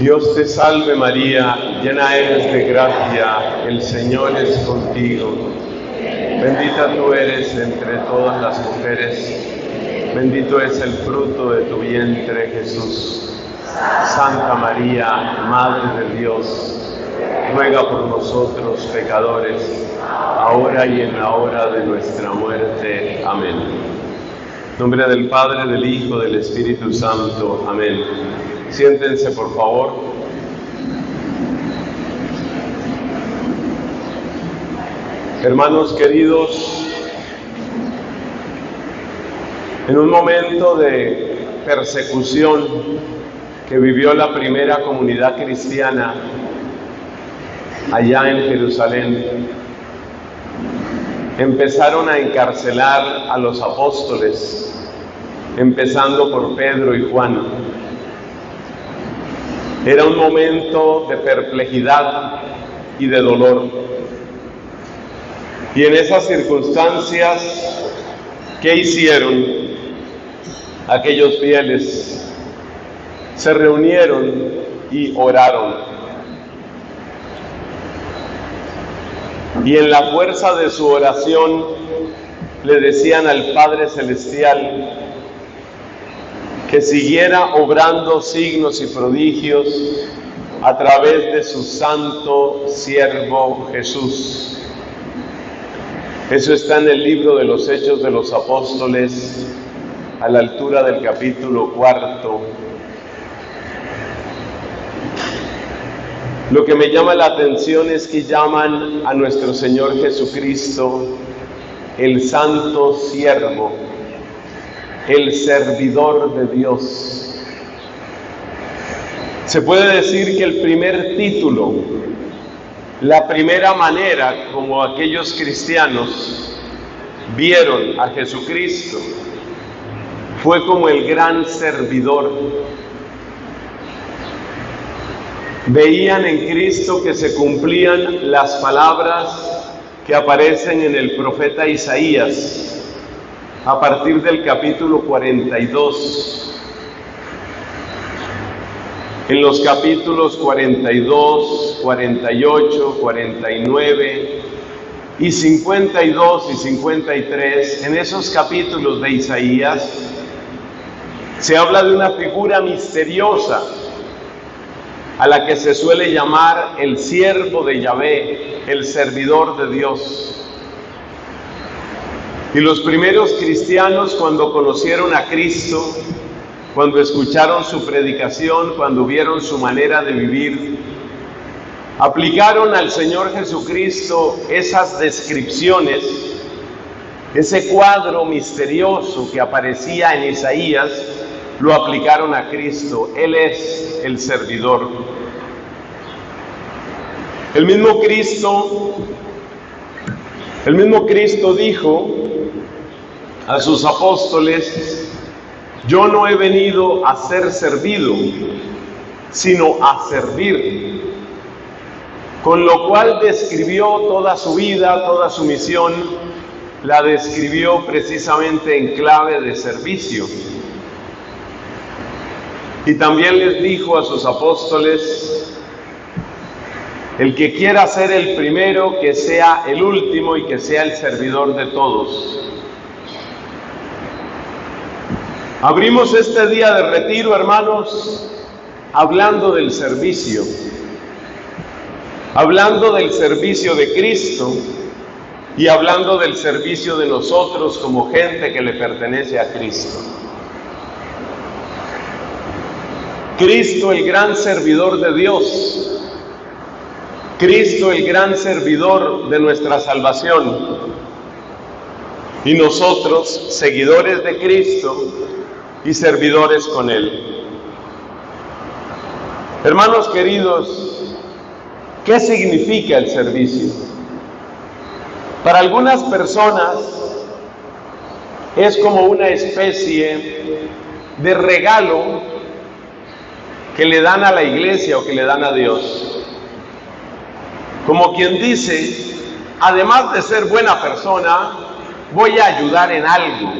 Dios te salve María, llena eres de gracia, el Señor es contigo. Bendita tú eres entre todas las mujeres, bendito es el fruto de tu vientre Jesús. Santa María, Madre de Dios, ruega por nosotros pecadores, ahora y en la hora de nuestra muerte. Amén. En nombre del Padre, del Hijo, del Espíritu Santo. Amén. Siéntense, por favor. Hermanos queridos, en un momento de persecución que vivió la primera comunidad cristiana allá en Jerusalén, empezaron a encarcelar a los apóstoles, empezando por Pedro y Juan. Era un momento de perplejidad y de dolor. Y en esas circunstancias, ¿qué hicieron aquellos fieles? Se reunieron y oraron. Y en la fuerza de su oración le decían al Padre Celestial que siguiera obrando signos y prodigios a través de su santo siervo Jesús. Eso está en el libro de los Hechos de los Apóstoles, a la altura del capítulo cuarto. Lo que me llama la atención es que llaman a nuestro Señor Jesucristo el santo siervo, el servidor de Dios. Se puede decir que el primer título, la primera manera como aquellos cristianos vieron a Jesucristo fue como el gran servidor. Veían en Cristo que se cumplían las palabras que aparecen en el profeta Isaías a partir del capítulo 42. En los capítulos 42, 48, 49 y 52 y 53, en esos capítulos de Isaías, se habla de una figura misteriosa a la que se suele llamar el siervo de Yahvé, el servidor de Dios. Y los primeros cristianos cuando conocieron a Cristo, cuando escucharon su predicación, cuando vieron su manera de vivir, aplicaron al Señor Jesucristo esas descripciones, ese cuadro misterioso que aparecía en Isaías, lo aplicaron a Cristo. Él es el servidor. El mismo Cristo, el mismo Cristo dijo a sus apóstoles, yo no he venido a ser servido, sino a servir. Con lo cual describió toda su vida, toda su misión, la describió precisamente en clave de servicio. Y también les dijo a sus apóstoles, el que quiera ser el primero, que sea el último y que sea el servidor de todos. Abrimos este día de retiro, hermanos, hablando del servicio, hablando del servicio de Cristo y hablando del servicio de nosotros como gente que le pertenece a Cristo. Cristo el gran servidor de Dios, Cristo el gran servidor de nuestra salvación. Y nosotros seguidores de Cristo y servidores con Él. Hermanos queridos, ¿qué significa el servicio? Para algunas personas es como una especie de regalo que le dan a la iglesia o que le dan a Dios. Como quien dice, además de ser buena persona, voy a ayudar en algo.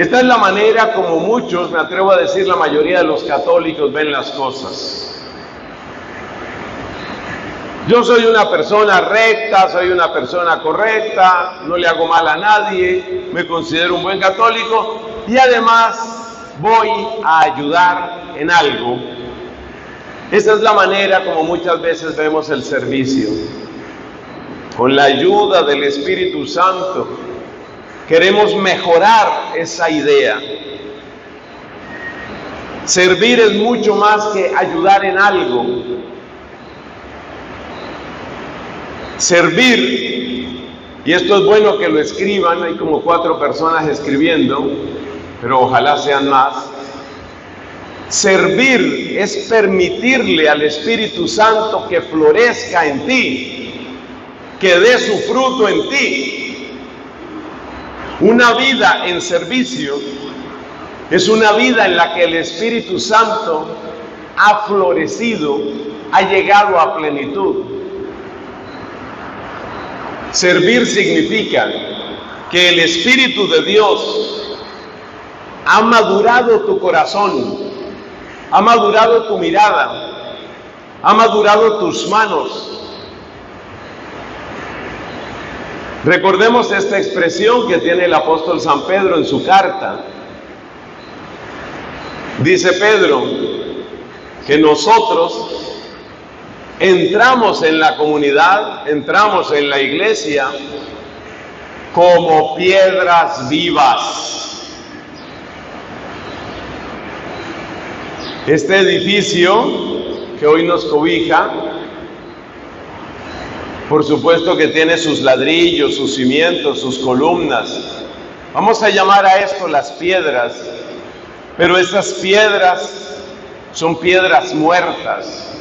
Esta es la manera como muchos, me atrevo a decir la mayoría de los católicos ven las cosas. Yo soy una persona recta, soy una persona correcta, no le hago mal a nadie, me considero un buen católico y además voy a ayudar en algo. Esa es la manera como muchas veces vemos el servicio. Con la ayuda del Espíritu Santo queremos mejorar esa idea. Servir es mucho más que ayudar en algo. Servir, y esto es bueno que lo escriban, hay como cuatro personas escribiendo, pero ojalá sean más. Servir es permitirle al Espíritu Santo que florezca en ti, que dé su fruto en ti. Una vida en servicio es una vida en la que el Espíritu Santo ha florecido, ha llegado a plenitud. Servir significa que el Espíritu de Dios ha madurado tu corazón, ha madurado tu mirada, ha madurado tus manos. Recordemos esta expresión que tiene el apóstol San Pedro en su carta. Dice Pedro que nosotros entramos en la comunidad, entramos en la iglesia como piedras vivas. Este edificio que hoy nos cobija, por supuesto que tiene sus ladrillos, sus cimientos, sus columnas. Vamos a llamar a esto las piedras, pero esas piedras son piedras muertas.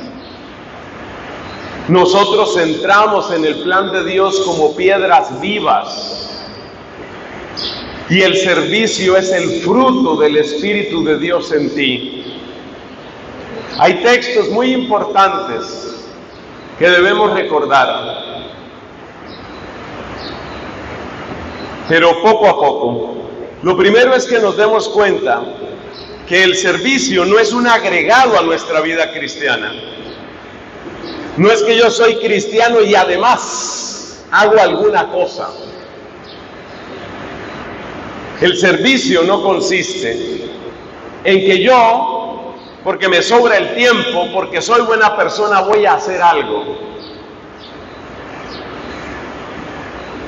Nosotros entramos en el plan de Dios como piedras vivas. Y el servicio es el fruto del Espíritu de Dios en ti. Hay textos muy importantes que debemos recordar. Pero poco a poco. Lo primero es que nos demos cuenta que el servicio no es un agregado a nuestra vida cristiana. No es que yo soy cristiano y además hago alguna cosa. El servicio no consiste en que yo, porque me sobra el tiempo, porque soy buena persona, voy a hacer algo.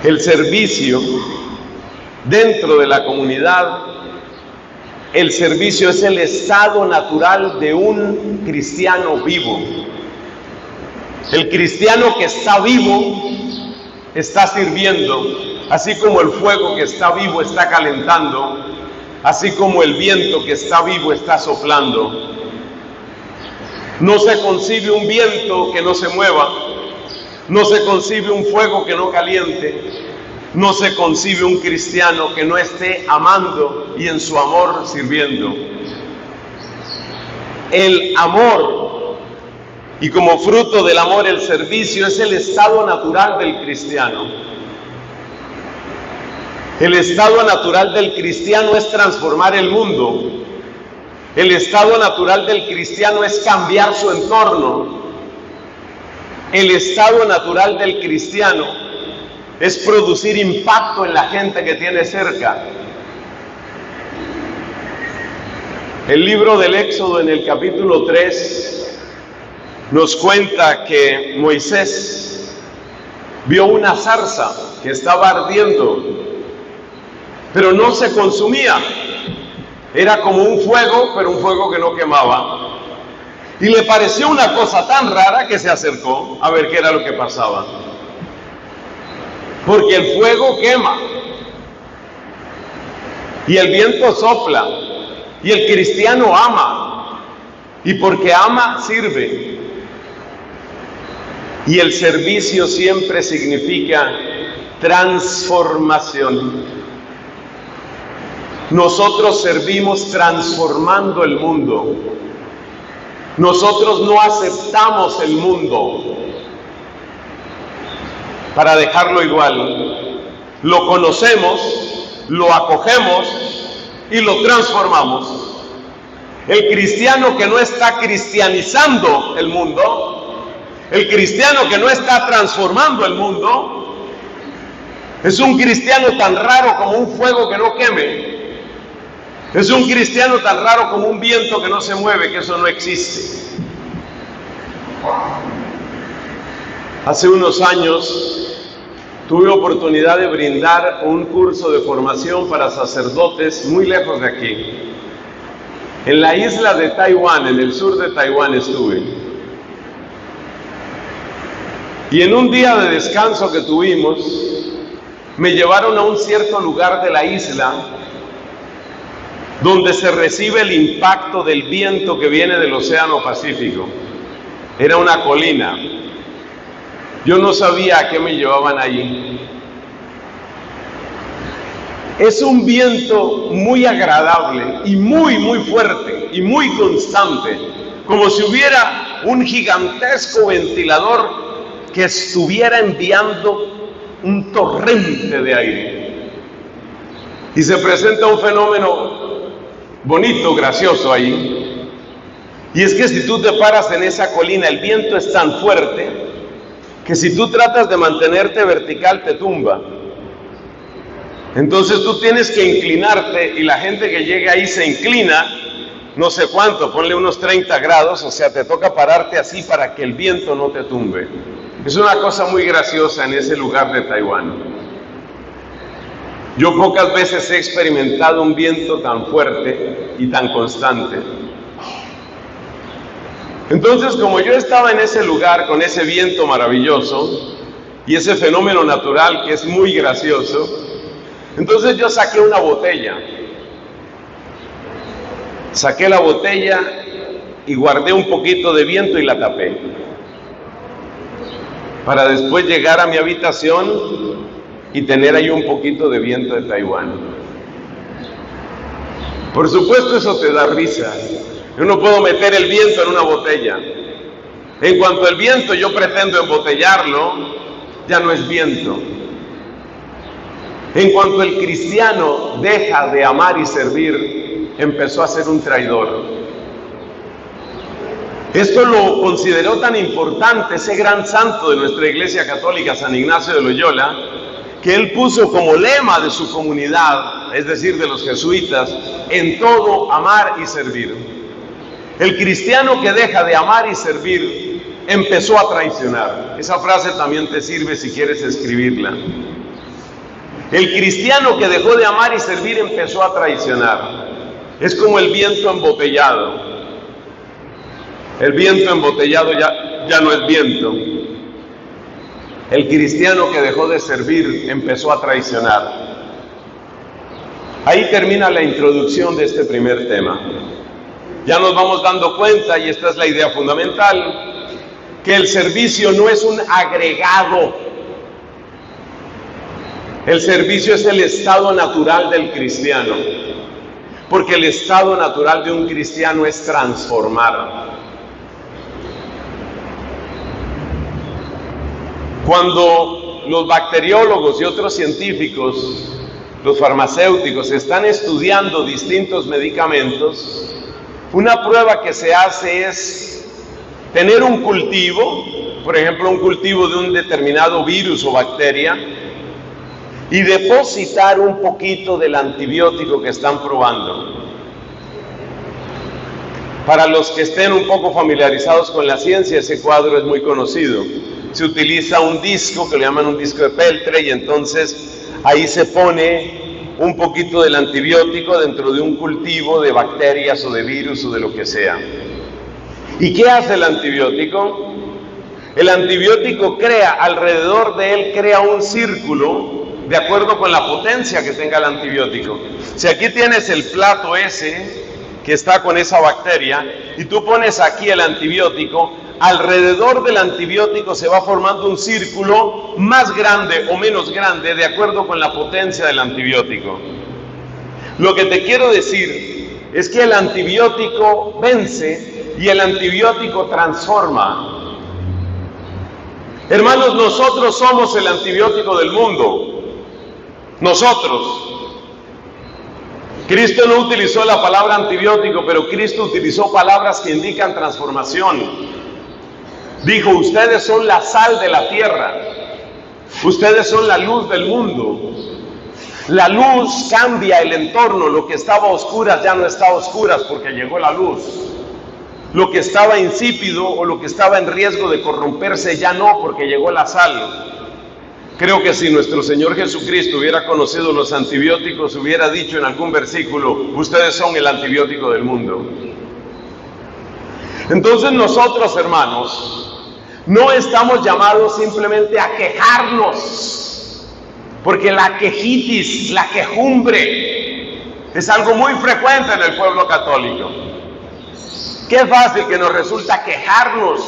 El servicio dentro de la comunidad, el servicio es el estado natural de un cristiano vivo. El cristiano que está vivo está sirviendo, así como el fuego que está vivo está calentando, así como el viento que está vivo está soplando. No se concibe un viento que no se mueva, no se concibe un fuego que no caliente, no se concibe un cristiano que no esté amando y en su amor sirviendo. El amor y como fruto del amor el servicio es el estado natural del cristiano. El estado natural del cristiano es transformar el mundo. El estado natural del cristiano es cambiar su entorno. El estado natural del cristiano es producir impacto en la gente que tiene cerca. El libro del Éxodo en el capítulo 3 nos cuenta que Moisés vio una zarza que estaba ardiendo, pero no se consumía. Era como un fuego, pero un fuego que no quemaba. Y le pareció una cosa tan rara que se acercó a ver qué era lo que pasaba. Porque el fuego quema. Y el viento sopla. Y el cristiano ama. Y porque ama, sirve. Y el servicio siempre significa transformación. Nosotros servimos transformando el mundo. Nosotros no aceptamos el mundo para dejarlo igual. Lo conocemos, lo acogemos, y lo transformamos. El cristiano que no está cristianizando el mundo, el cristiano que no está transformando el mundo, es un cristiano tan raro como un fuego que no queme. Es un cristiano tan raro como un viento que no se mueve, que eso no existe. Hace unos años tuve oportunidad de brindar un curso de formación para sacerdotes muy lejos de aquí. En la isla de Taiwán, en el sur de Taiwán estuve. Y en un día de descanso que tuvimos, me llevaron a un cierto lugar de la isla donde se recibe el impacto del viento que viene del Océano Pacífico. Era una colina, yo no sabía a qué me llevaban allí. Es un viento muy agradable y muy, muy fuerte y muy constante, como si hubiera un gigantesco ventilador que estuviera enviando un torrente de aire. Y se presenta un fenómeno bonito, gracioso ahí. Y es que si tú te paras en esa colina, el viento es tan fuerte que si tú tratas de mantenerte vertical te tumba. Entonces tú tienes que inclinarte y la gente que llega ahí se inclina, no sé cuánto, ponle unos 30 grados, o sea, te toca pararte así para que el viento no te tumbe. Es una cosa muy graciosa en ese lugar de Taiwán. Yo pocas veces he experimentado un viento tan fuerte y tan constante. Entonces, como yo estaba en ese lugar con ese viento maravilloso y ese fenómeno natural que es muy gracioso, entonces yo saqué una botella. Saqué la botella y guardé un poquito de viento y la tapé. Para después llegar a mi habitación y tener ahí un poquito de viento de Taiwán. Por supuesto eso te da risa, yo no puedo meter el viento en una botella. En cuanto al viento yo pretendo embotellarlo, ya no es viento. En cuanto el cristiano deja de amar y servir, empezó a ser un traidor. Esto lo consideró tan importante ese gran santo de nuestra iglesia católica, San Ignacio de Loyola, que él puso como lema de su comunidad, es decir, de los jesuitas, en todo amar y servir. El cristiano que deja de amar y servir empezó a traicionar. Esa frase también te sirve si quieres escribirla. El cristiano que dejó de amar y servir empezó a traicionar. Es como el viento embotellado. El viento embotellado ya, ya no es viento. El cristiano que dejó de servir empezó a traicionar. Ahí termina la introducción de este primer tema ya nos vamos dando cuenta, y esta es la idea fundamental, que el servicio no es un agregado. El servicio es el estado natural del cristiano, porque el estado natural de un cristiano es transformar. Cuando los bacteriólogos y otros científicos, los farmacéuticos, están estudiando distintos medicamentos, una prueba que se hace es tener un cultivo, por ejemplo, un cultivo de un determinado virus o bacteria, y depositar un poquito del antibiótico que están probando. Para los que estén un poco familiarizados con la ciencia, ese cuadro es muy conocido. Se utiliza un disco que le llaman un disco de peltre y entonces ahí se pone un poquito del antibiótico dentro de un cultivo de bacterias o de virus o de lo que sea. ¿Y qué hace el antibiótico? El antibiótico crea, alrededor de él crea un círculo de acuerdo con la potencia que tenga el antibiótico. Si aquí tienes el plato ese que está con esa bacteria y tú pones aquí el antibiótico, alrededor del antibiótico se va formando un círculo más grande o menos grande de acuerdo con la potencia del antibiótico. Lo que te quiero decir es que el antibiótico vence y el antibiótico transforma. Hermanos, nosotros somos el antibiótico del mundo. Nosotros. Cristo no utilizó la palabra antibiótico, pero Cristo utilizó palabras que indican transformación. Dijo, ustedes son la sal de la tierra, ustedes son la luz del mundo. La luz cambia el entorno, lo que estaba a oscuras ya no está a oscuras porque llegó la luz. Lo que estaba insípido o lo que estaba en riesgo de corromperse ya no porque llegó la sal. Creo que si nuestro Señor Jesucristo hubiera conocido los antibióticos, hubiera dicho en algún versículo, ustedes son el antibiótico del mundo. Entonces nosotros, hermanos, no estamos llamados simplemente a quejarnos, porque la quejitis, la quejumbre, es algo muy frecuente en el pueblo católico. Qué fácil que nos resulta quejarnos,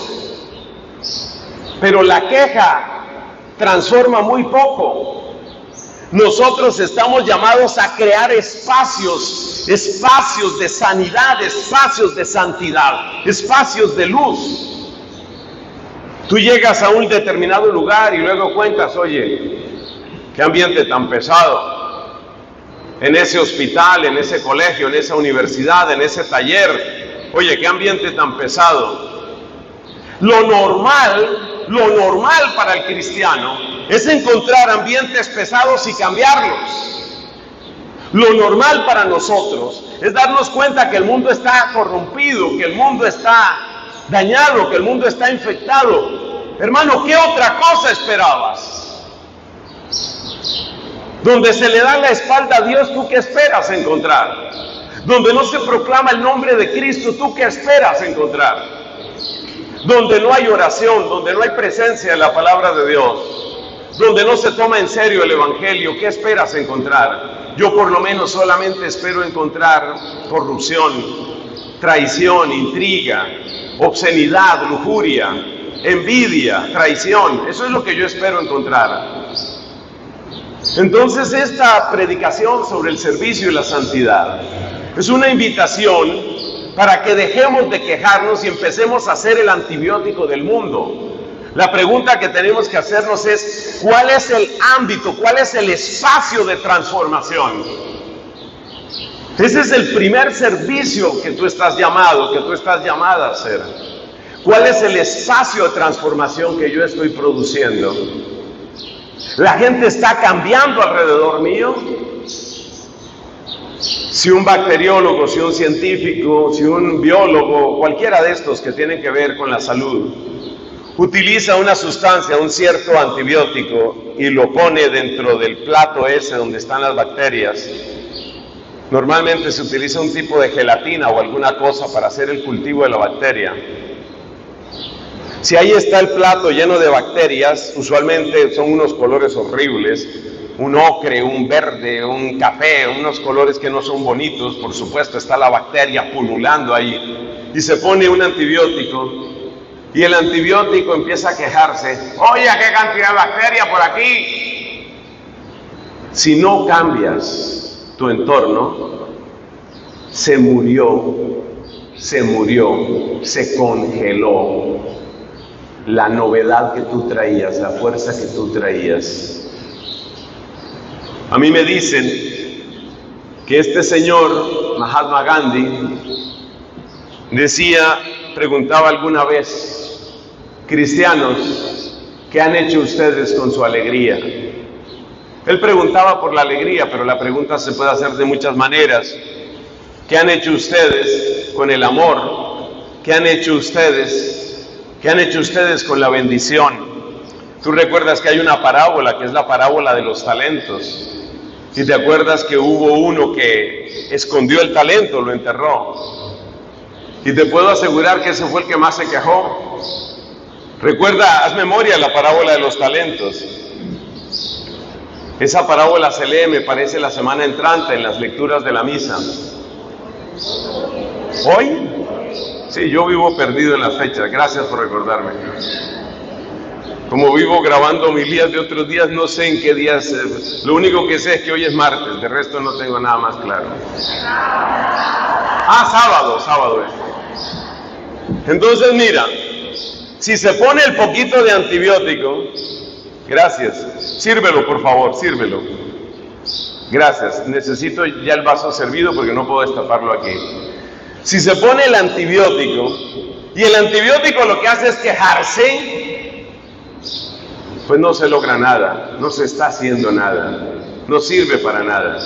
pero la queja transforma muy poco. Nosotros estamos llamados a crear espacios, espacios de sanidad, espacios de santidad, espacios de luz. Tú llegas a un determinado lugar y luego cuentas, oye, qué ambiente tan pesado. En ese hospital, en ese colegio, en esa universidad, en ese taller. Oye, qué ambiente tan pesado. Lo normal lo normal para el cristiano es encontrar ambientes pesados y cambiarlos. Lo normal para nosotros es darnos cuenta que el mundo está corrompido, que el mundo está dañado, que el mundo está infectado. Hermano, ¿qué otra cosa esperabas? Donde se le da la espalda a Dios, ¿tú qué esperas encontrar? Donde no se proclama el nombre de Cristo, ¿tú qué esperas encontrar? donde no hay oración, donde no hay presencia de la palabra de Dios, donde no se toma en serio el Evangelio, ¿qué esperas encontrar? Yo por lo menos solamente espero encontrar corrupción, traición, intriga, obscenidad, lujuria, envidia, traición. Eso es lo que yo espero encontrar. Entonces esta predicación sobre el servicio y la santidad es una invitación para que dejemos de quejarnos y empecemos a ser el antibiótico del mundo. La pregunta que tenemos que hacernos es, ¿cuál es el ámbito, cuál es el espacio de transformación? Ese es el primer servicio que tú estás llamado, que tú estás llamada a hacer. ¿Cuál es el espacio de transformación que yo estoy produciendo? ¿La gente está cambiando alrededor mío? si un bacteriólogo, si un científico, si un biólogo, cualquiera de estos que tienen que ver con la salud, utiliza una sustancia, un cierto antibiótico y lo pone dentro del plato ese donde están las bacterias, normalmente se utiliza un tipo de gelatina o alguna cosa para hacer el cultivo de la bacteria. Si ahí está el plato lleno de bacterias, usualmente son unos colores horribles, un ocre, un verde, un café, unos colores que no son bonitos, por supuesto está la bacteria pululando ahí, y se pone un antibiótico, y el antibiótico empieza a quejarse, oye, qué cantidad de bacteria por aquí. Si no cambias tu entorno, se murió, se murió, se congeló la novedad que tú traías, la fuerza que tú traías a mí me dicen que este señor, Mahatma Gandhi, decía, preguntaba alguna vez, cristianos, ¿qué han hecho ustedes con su alegría? Él preguntaba por la alegría, pero la pregunta se puede hacer de muchas maneras. ¿Qué han hecho ustedes con el amor? ¿Qué han hecho ustedes? ¿Qué han hecho ustedes con la bendición? Tú recuerdas que hay una parábola, que es la parábola de los talentos. Si te acuerdas que hubo uno que escondió el talento, lo enterró. Y te puedo asegurar que ese fue el que más se quejó. Recuerda, haz memoria la parábola de los talentos. Esa parábola se lee, me parece, la semana entrante en las lecturas de la misa. ¿Hoy? Sí, yo vivo perdido en las fechas. Gracias por recordarme. Como vivo grabando homilías de otros días, no sé en qué días. lo único que sé es que hoy es martes, de resto no tengo nada más claro. Ah, sábado, sábado es. Entonces, mira, si se pone el poquito de antibiótico, gracias, sírvelo por favor, sírvelo. Gracias. Necesito ya el vaso servido porque no puedo destaparlo aquí. Si se pone el antibiótico y el antibiótico lo que hace es quejarse, pues no se logra nada, no se está haciendo nada, no sirve para nada.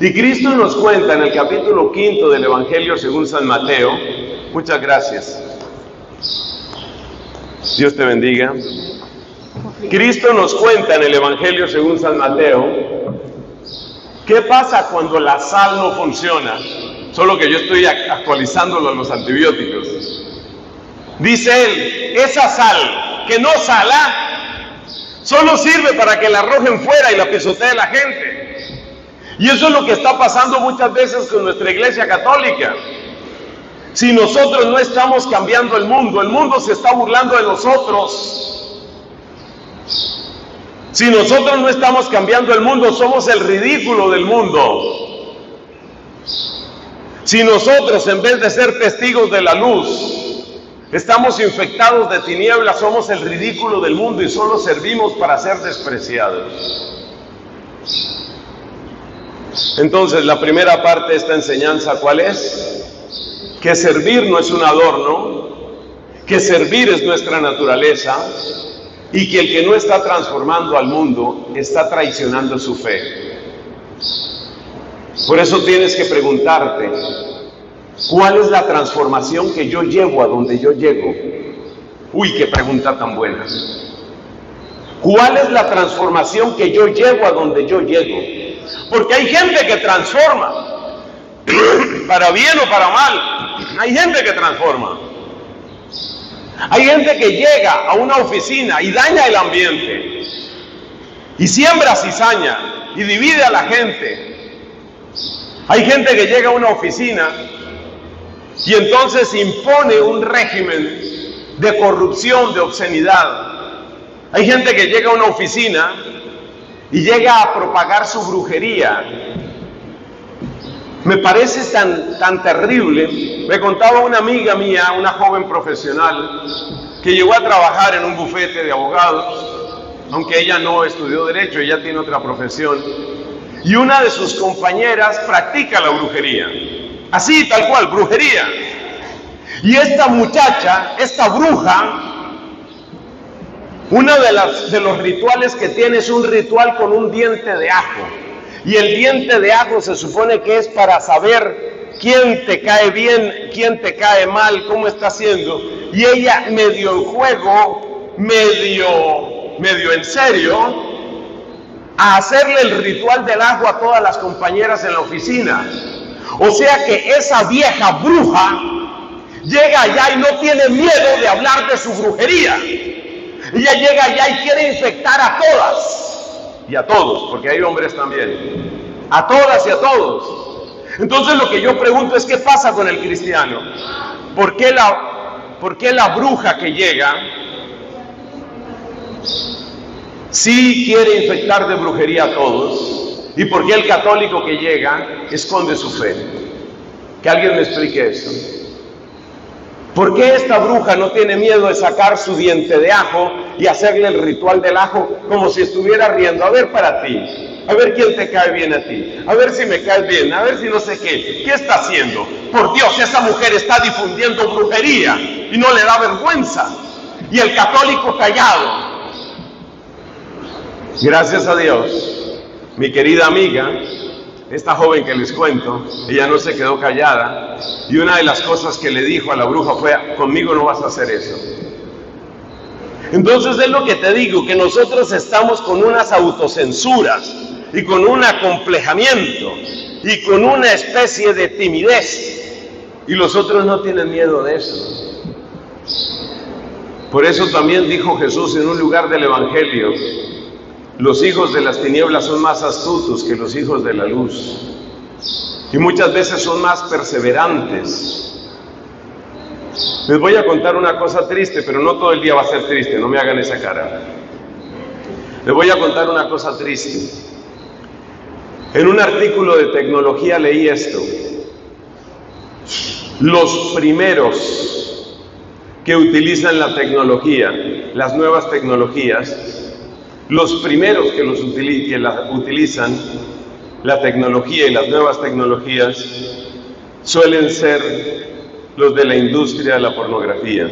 Y Cristo nos cuenta en el capítulo quinto del Evangelio según San Mateo, muchas gracias. Dios te bendiga. Cristo nos cuenta en el Evangelio según San Mateo, ¿qué pasa cuando la sal no funciona? Solo que yo estoy actualizándolo a los antibióticos. Dice él, esa sal que no sala, solo sirve para que la arrojen fuera y la pisotee la gente. Y eso es lo que está pasando muchas veces con nuestra iglesia católica. Si nosotros no estamos cambiando el mundo, el mundo se está burlando de nosotros. Si nosotros no estamos cambiando el mundo, somos el ridículo del mundo. Si nosotros, en vez de ser testigos de la luz, estamos infectados de tinieblas, somos el ridículo del mundo y solo servimos para ser despreciados. Entonces, la primera parte de esta enseñanza, ¿cuál es? que servir no es un adorno, que servir es nuestra naturaleza y que el que no está transformando al mundo está traicionando su fe. Por eso tienes que preguntarte, ¿cuál es la transformación que yo llevo a donde yo llego? Uy, qué pregunta tan buena. ¿Cuál es la transformación que yo llevo a donde yo llego? Porque hay gente que transforma, para bien o para mal. Hay gente que transforma. Hay gente que llega a una oficina y daña el ambiente. Y siembra cizaña y divide a la gente. Hay gente que llega a una oficina y entonces impone un régimen de corrupción, de obscenidad. Hay gente que llega a una oficina y llega a propagar su brujería, me parece tan, tan terrible. Me contaba una amiga mía, una joven profesional, que llegó a trabajar en un bufete de abogados, aunque ella no estudió derecho, ella tiene otra profesión. Y una de sus compañeras practica la brujería. Así, tal cual, brujería. Y esta muchacha, esta bruja, uno de, de los rituales que tiene es un ritual con un diente de ajo. Y el diente de ajo se supone que es para saber quién te cae bien, quién te cae mal, cómo está haciendo. Y ella medio en juego, medio, medio en serio, a hacerle el ritual del ajo a todas las compañeras en la oficina. O sea que esa vieja bruja llega allá y no tiene miedo de hablar de su brujería. Ella llega allá y quiere infectar a todas y a todos, porque hay hombres también, a todas y a todos. Entonces lo que yo pregunto es qué pasa con el cristiano. ¿Por qué la, por qué la bruja que llega sí quiere infectar de brujería a todos? ¿Y por qué el católico que llega esconde su fe? Que alguien me explique eso. ¿Por qué esta bruja no tiene miedo de sacar su diente de ajo y hacerle el ritual del ajo como si estuviera riendo? A ver para ti, a ver quién te cae bien a ti, a ver si me cae bien, a ver si no sé qué. ¿Qué está haciendo? Por Dios, esa mujer está difundiendo brujería y no le da vergüenza. Y el católico callado. Gracias a Dios, mi querida amiga, esta joven que les cuento, ella no se quedó callada y una de las cosas que le dijo a la bruja fue, conmigo no vas a hacer eso. Entonces es lo que te digo, que nosotros estamos con unas autocensuras y con un acomplejamiento y con una especie de timidez y los otros no tienen miedo de eso. Por eso también dijo Jesús en un lugar del Evangelio, los hijos de las tinieblas son más astutos que los hijos de la luz. Y muchas veces son más perseverantes. Les voy a contar una cosa triste, pero no todo el día va a ser triste, no me hagan esa cara. Les voy a contar una cosa triste. En un artículo de tecnología leí esto. Los primeros que utilizan la tecnología, las nuevas tecnologías, los primeros que, los utilizan la tecnología y las nuevas tecnologías suelen ser los de la industria de la pornografía.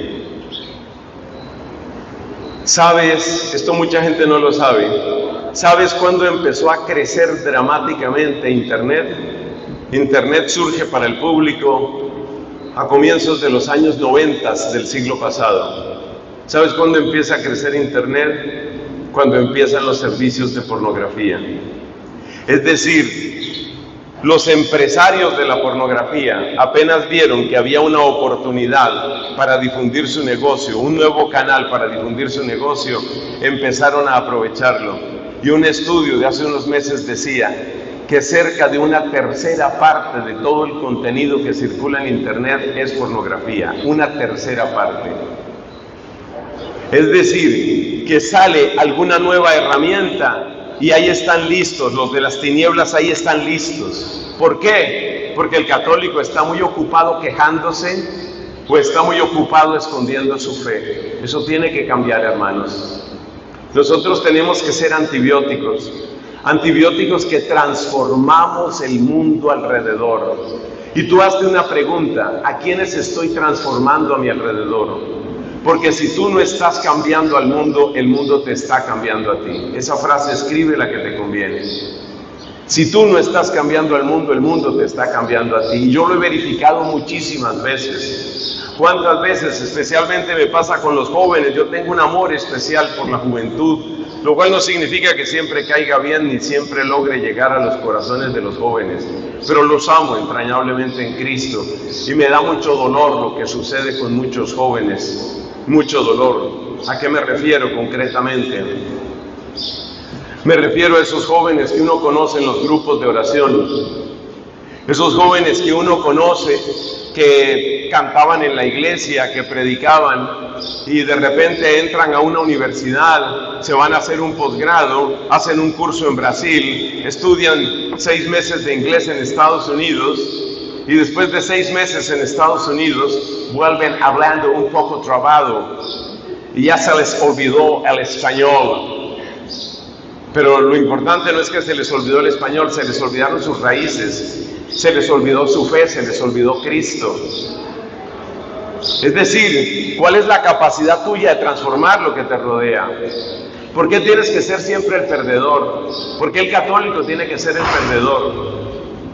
¿Sabes? Esto mucha gente no lo sabe. ¿Sabes cuándo empezó a crecer dramáticamente Internet? Internet surge para el público a comienzos de los años 90 del siglo pasado. ¿Sabes cuándo empieza a crecer Internet? Cuando empiezan los servicios de pornografía. Es decir, los empresarios de la pornografía apenas vieron que había una oportunidad para difundir su negocio, un nuevo canal para difundir su negocio, empezaron a aprovecharlo. Y un estudio de hace unos meses decía que cerca de una tercera parte de todo el contenido que circula en Internet es pornografía, una tercera parte. Es decir, que sale alguna nueva herramienta y ahí están listos, los de las tinieblas ahí están listos. ¿Por qué? Porque el católico está muy ocupado quejándose o está muy ocupado escondiendo su fe. Eso tiene que cambiar, hermanos. Nosotros tenemos que ser antibióticos antibióticos que transformamos el mundo alrededor. Y tú hazte una pregunta, ¿a quiénes estoy transformando a mi alrededor? Porque si tú no estás cambiando al mundo, el mundo te está cambiando a ti. Esa frase escribe la que te conviene. Si tú no estás cambiando al mundo, el mundo te está cambiando a ti. Yo lo he verificado muchísimas veces. ¿Cuántas veces? Especialmente me pasa con los jóvenes. Yo tengo un amor especial por la juventud lo cual no significa que siempre caiga bien ni siempre logre llegar a los corazones de los jóvenes, pero los amo entrañablemente en Cristo y me da mucho dolor lo que sucede con muchos jóvenes, mucho dolor. ¿A qué me refiero concretamente? Me refiero a esos jóvenes que uno conoce en los grupos de oración, esos jóvenes que uno conoce que cantaban en la iglesia, que predicaban y de repente entran a una universidad, se van a hacer un posgrado, hacen un curso en Brasil, estudian seis meses de inglés en Estados Unidos y después de seis meses en Estados Unidos vuelven hablando un poco trabado y ya se les olvidó el español. Pero lo importante no es que se les olvidó el español, se les olvidaron sus raíces, se les olvidó su fe, se les olvidó Cristo. Es decir, ¿cuál es la capacidad tuya de transformar lo que te rodea? ¿Por qué tienes que ser siempre el perdedor? ¿Por qué el católico tiene que ser el perdedor?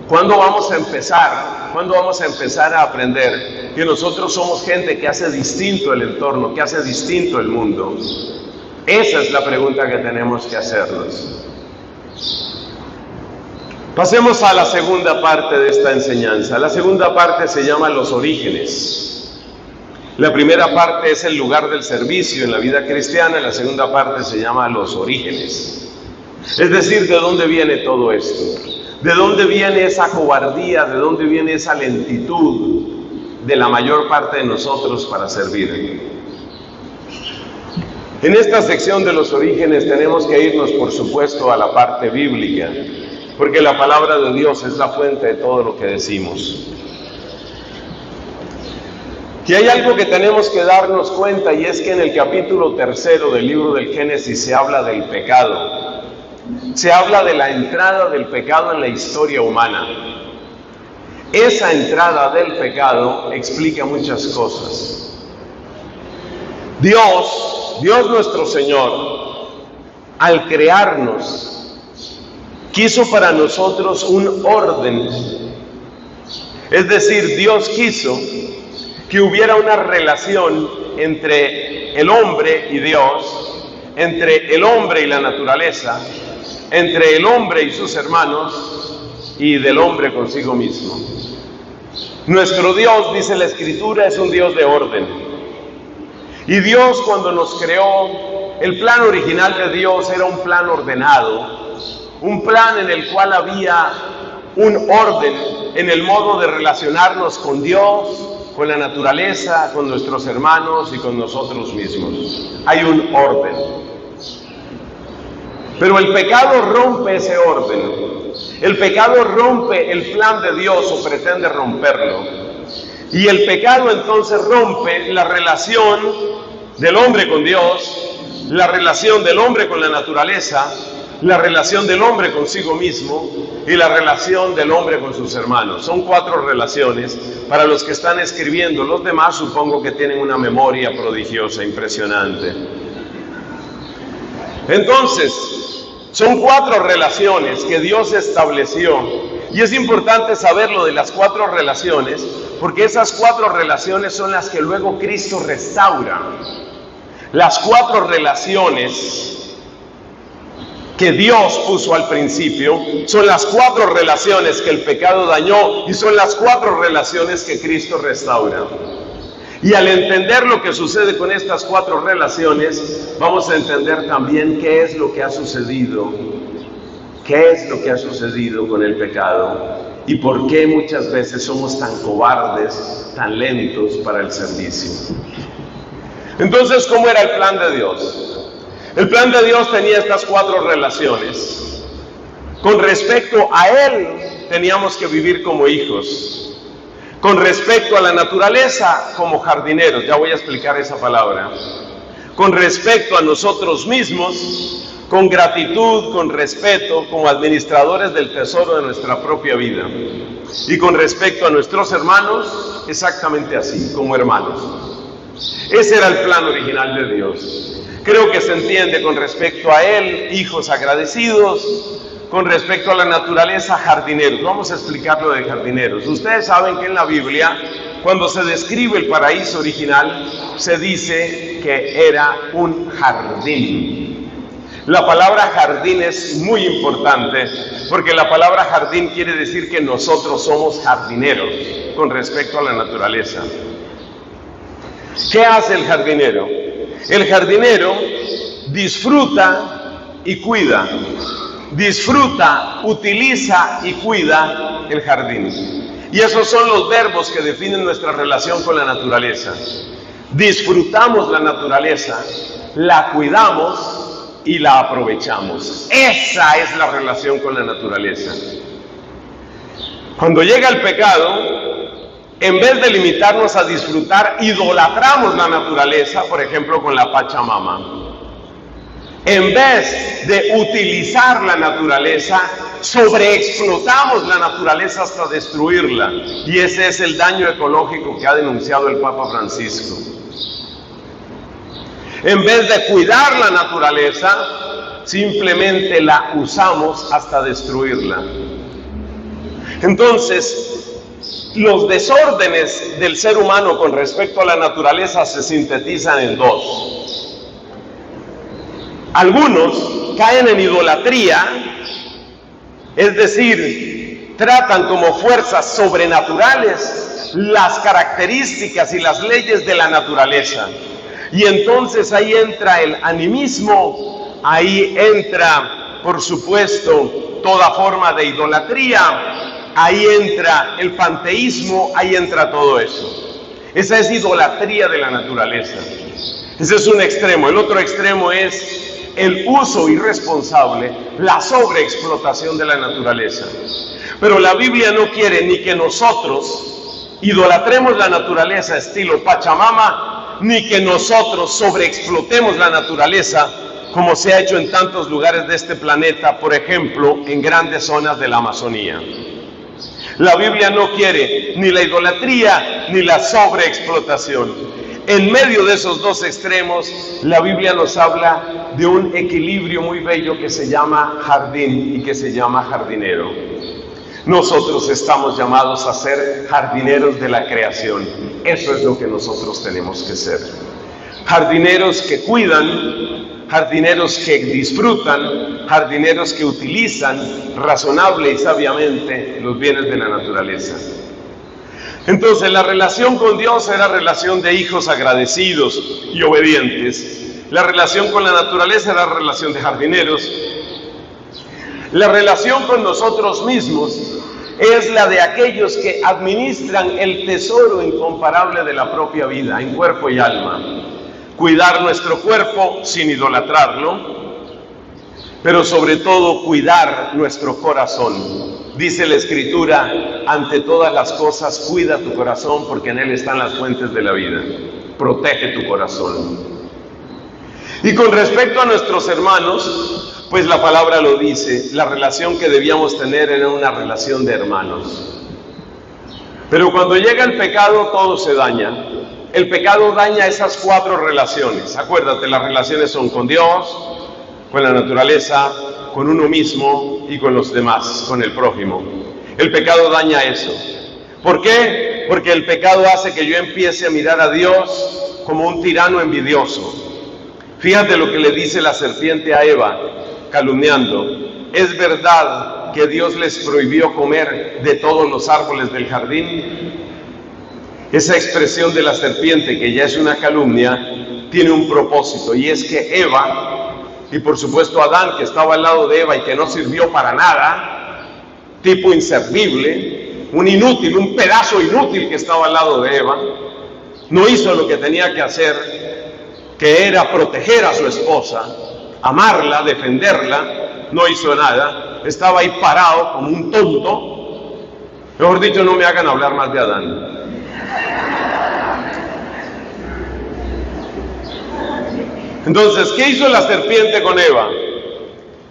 ¿Cuándo vamos a empezar? ¿Cuándo vamos a empezar a aprender que nosotros somos gente que hace distinto el entorno, que hace distinto el mundo? Esa es la pregunta que tenemos que hacernos. Pasemos a la segunda parte de esta enseñanza. La segunda parte se llama los orígenes. La primera parte es el lugar del servicio en la vida cristiana, la segunda parte se llama los orígenes. Es decir, ¿de dónde viene todo esto? ¿De dónde viene esa cobardía? ¿De dónde viene esa lentitud de la mayor parte de nosotros para servir? En esta sección de los orígenes tenemos que irnos, por supuesto, a la parte bíblica, porque la palabra de Dios es la fuente de todo lo que decimos. Y hay algo que tenemos que darnos cuenta y es que en el capítulo tercero del libro del Génesis se habla del pecado. Se habla de la entrada del pecado en la historia humana. Esa entrada del pecado explica muchas cosas. Dios, Dios nuestro Señor, al crearnos, quiso para nosotros un orden. Es decir, Dios quiso que hubiera una relación entre el hombre y Dios, entre el hombre y la naturaleza, entre el hombre y sus hermanos y del hombre consigo mismo. Nuestro Dios, dice la Escritura, es un Dios de orden. Y Dios cuando nos creó, el plan original de Dios era un plan ordenado, un plan en el cual había un orden en el modo de relacionarnos con Dios, con la naturaleza, con nuestros hermanos y con nosotros mismos. Hay un orden. Pero el pecado rompe ese orden. El pecado rompe el plan de Dios o pretende romperlo. Y el pecado entonces rompe la relación del hombre con Dios, la relación del hombre con la naturaleza, la relación del hombre consigo mismo y la relación del hombre con sus hermanos. Son cuatro relaciones. Para los que están escribiendo, los demás supongo que tienen una memoria prodigiosa, impresionante. Entonces, son cuatro relaciones que Dios estableció. Y es importante saber lo de las cuatro relaciones, porque esas cuatro relaciones son las que luego Cristo restaura. Las cuatro relaciones que Dios puso al principio son las cuatro relaciones que el pecado dañó y son las cuatro relaciones que Cristo restaura. Y al entender lo que sucede con estas cuatro relaciones, vamos a entender también qué es lo que ha sucedido, qué es lo que ha sucedido con el pecado y por qué muchas veces somos tan cobardes, tan lentos para el servicio. Entonces, ¿cómo era el plan de Dios? El plan de Dios tenía estas cuatro relaciones. Con respecto a Él, teníamos que vivir como hijos. Con respecto a la naturaleza, como jardineros, ya voy a explicar esa palabra. Con respecto a nosotros mismos, con gratitud, con respeto, como administradores del tesoro de nuestra propia vida. Y con respecto a nuestros hermanos, exactamente así, como hermanos. Ese era el plan original de Dios. Creo que se entiende con respecto a Él, hijos agradecidos, con respecto a la naturaleza, jardineros. Vamos a explicar lo de jardineros. Ustedes saben que en la Biblia, cuando se describe el paraíso original, se dice que era un jardín. La palabra jardín es muy importante porque la palabra jardín quiere decir que nosotros somos jardineros con respecto a la naturaleza. ¿Qué hace el jardinero? El jardinero disfruta y cuida disfruta, utiliza y cuida el jardín. Y esos son los verbos que definen nuestra relación con la naturaleza. Disfrutamos la naturaleza, la cuidamos y la aprovechamos. Esa es la relación con la naturaleza. Cuando llega el pecado, en vez de limitarnos a disfrutar, idolatramos la naturaleza, por ejemplo, con la Pachamama. En vez de utilizar la naturaleza, sobreexplotamos la naturaleza hasta destruirla. Y ese es el daño ecológico que ha denunciado el Papa Francisco. En vez de cuidar la naturaleza, simplemente la usamos hasta destruirla. Entonces, los desórdenes del ser humano con respecto a la naturaleza se sintetizan en dos. Algunos caen en idolatría, es decir, tratan como fuerzas sobrenaturales las características y las leyes de la naturaleza. Y entonces ahí entra el animismo, ahí entra, por supuesto, toda forma de idolatría, ahí entra el panteísmo, ahí entra todo eso. Esa es idolatría de la naturaleza. Ese es un extremo. El otro extremo es el uso irresponsable, la sobreexplotación de la naturaleza. Pero la Biblia no quiere ni que nosotros idolatremos la naturaleza estilo Pachamama, ni que nosotros sobreexplotemos la naturaleza como se ha hecho en tantos lugares de este planeta, por ejemplo, en grandes zonas de la Amazonía. La Biblia no quiere ni la idolatría ni la sobreexplotación. En medio de esos dos extremos, la Biblia nos habla de un equilibrio muy bello que se llama jardín y que se llama jardinero. Nosotros estamos llamados a ser jardineros de la creación. Eso es lo que nosotros tenemos que ser. Jardineros que cuidan, jardineros que disfrutan, jardineros que utilizan razonable y sabiamente los bienes de la naturaleza. Entonces la relación con Dios era relación de hijos agradecidos y obedientes. La relación con la naturaleza era relación de jardineros. La relación con nosotros mismos es la de aquellos que administran el tesoro incomparable de la propia vida en cuerpo y alma. Cuidar nuestro cuerpo sin idolatrarlo, pero sobre todo cuidar nuestro corazón Dice la escritura, ante todas las cosas cuida tu corazón porque en él están las fuentes de la vida. Protege tu corazón. Y con respecto a nuestros hermanos, Pues la palabra lo dice, la relación que debíamos tener era una relación de hermanos. Pero cuando llega el pecado todo se daña. El pecado daña esas cuatro relaciones. Acuérdate, las relaciones son con Dios, con la naturaleza, con uno mismo y con los demás, con el prójimo. El pecado daña eso. ¿Por qué? Porque el pecado hace que yo empiece a mirar a Dios como un tirano envidioso. Fíjate lo que le dice la serpiente a Eva, calumniando. Es verdad que Dios les prohibió comer de todos los árboles del jardín. Esa expresión de la serpiente, que ya es una calumnia, tiene un propósito y es que Eva, y por supuesto Adán, que estaba al lado de Eva y que no sirvió para nada, tipo inservible, un inútil, un pedazo inútil que estaba al lado de Eva, no hizo lo que tenía que hacer que era proteger a su esposa, amarla, defenderla, no hizo nada, estaba ahí parado como un tonto. Mejor dicho, no me hagan hablar más de Adán. Entonces, ¿qué hizo la serpiente con Eva?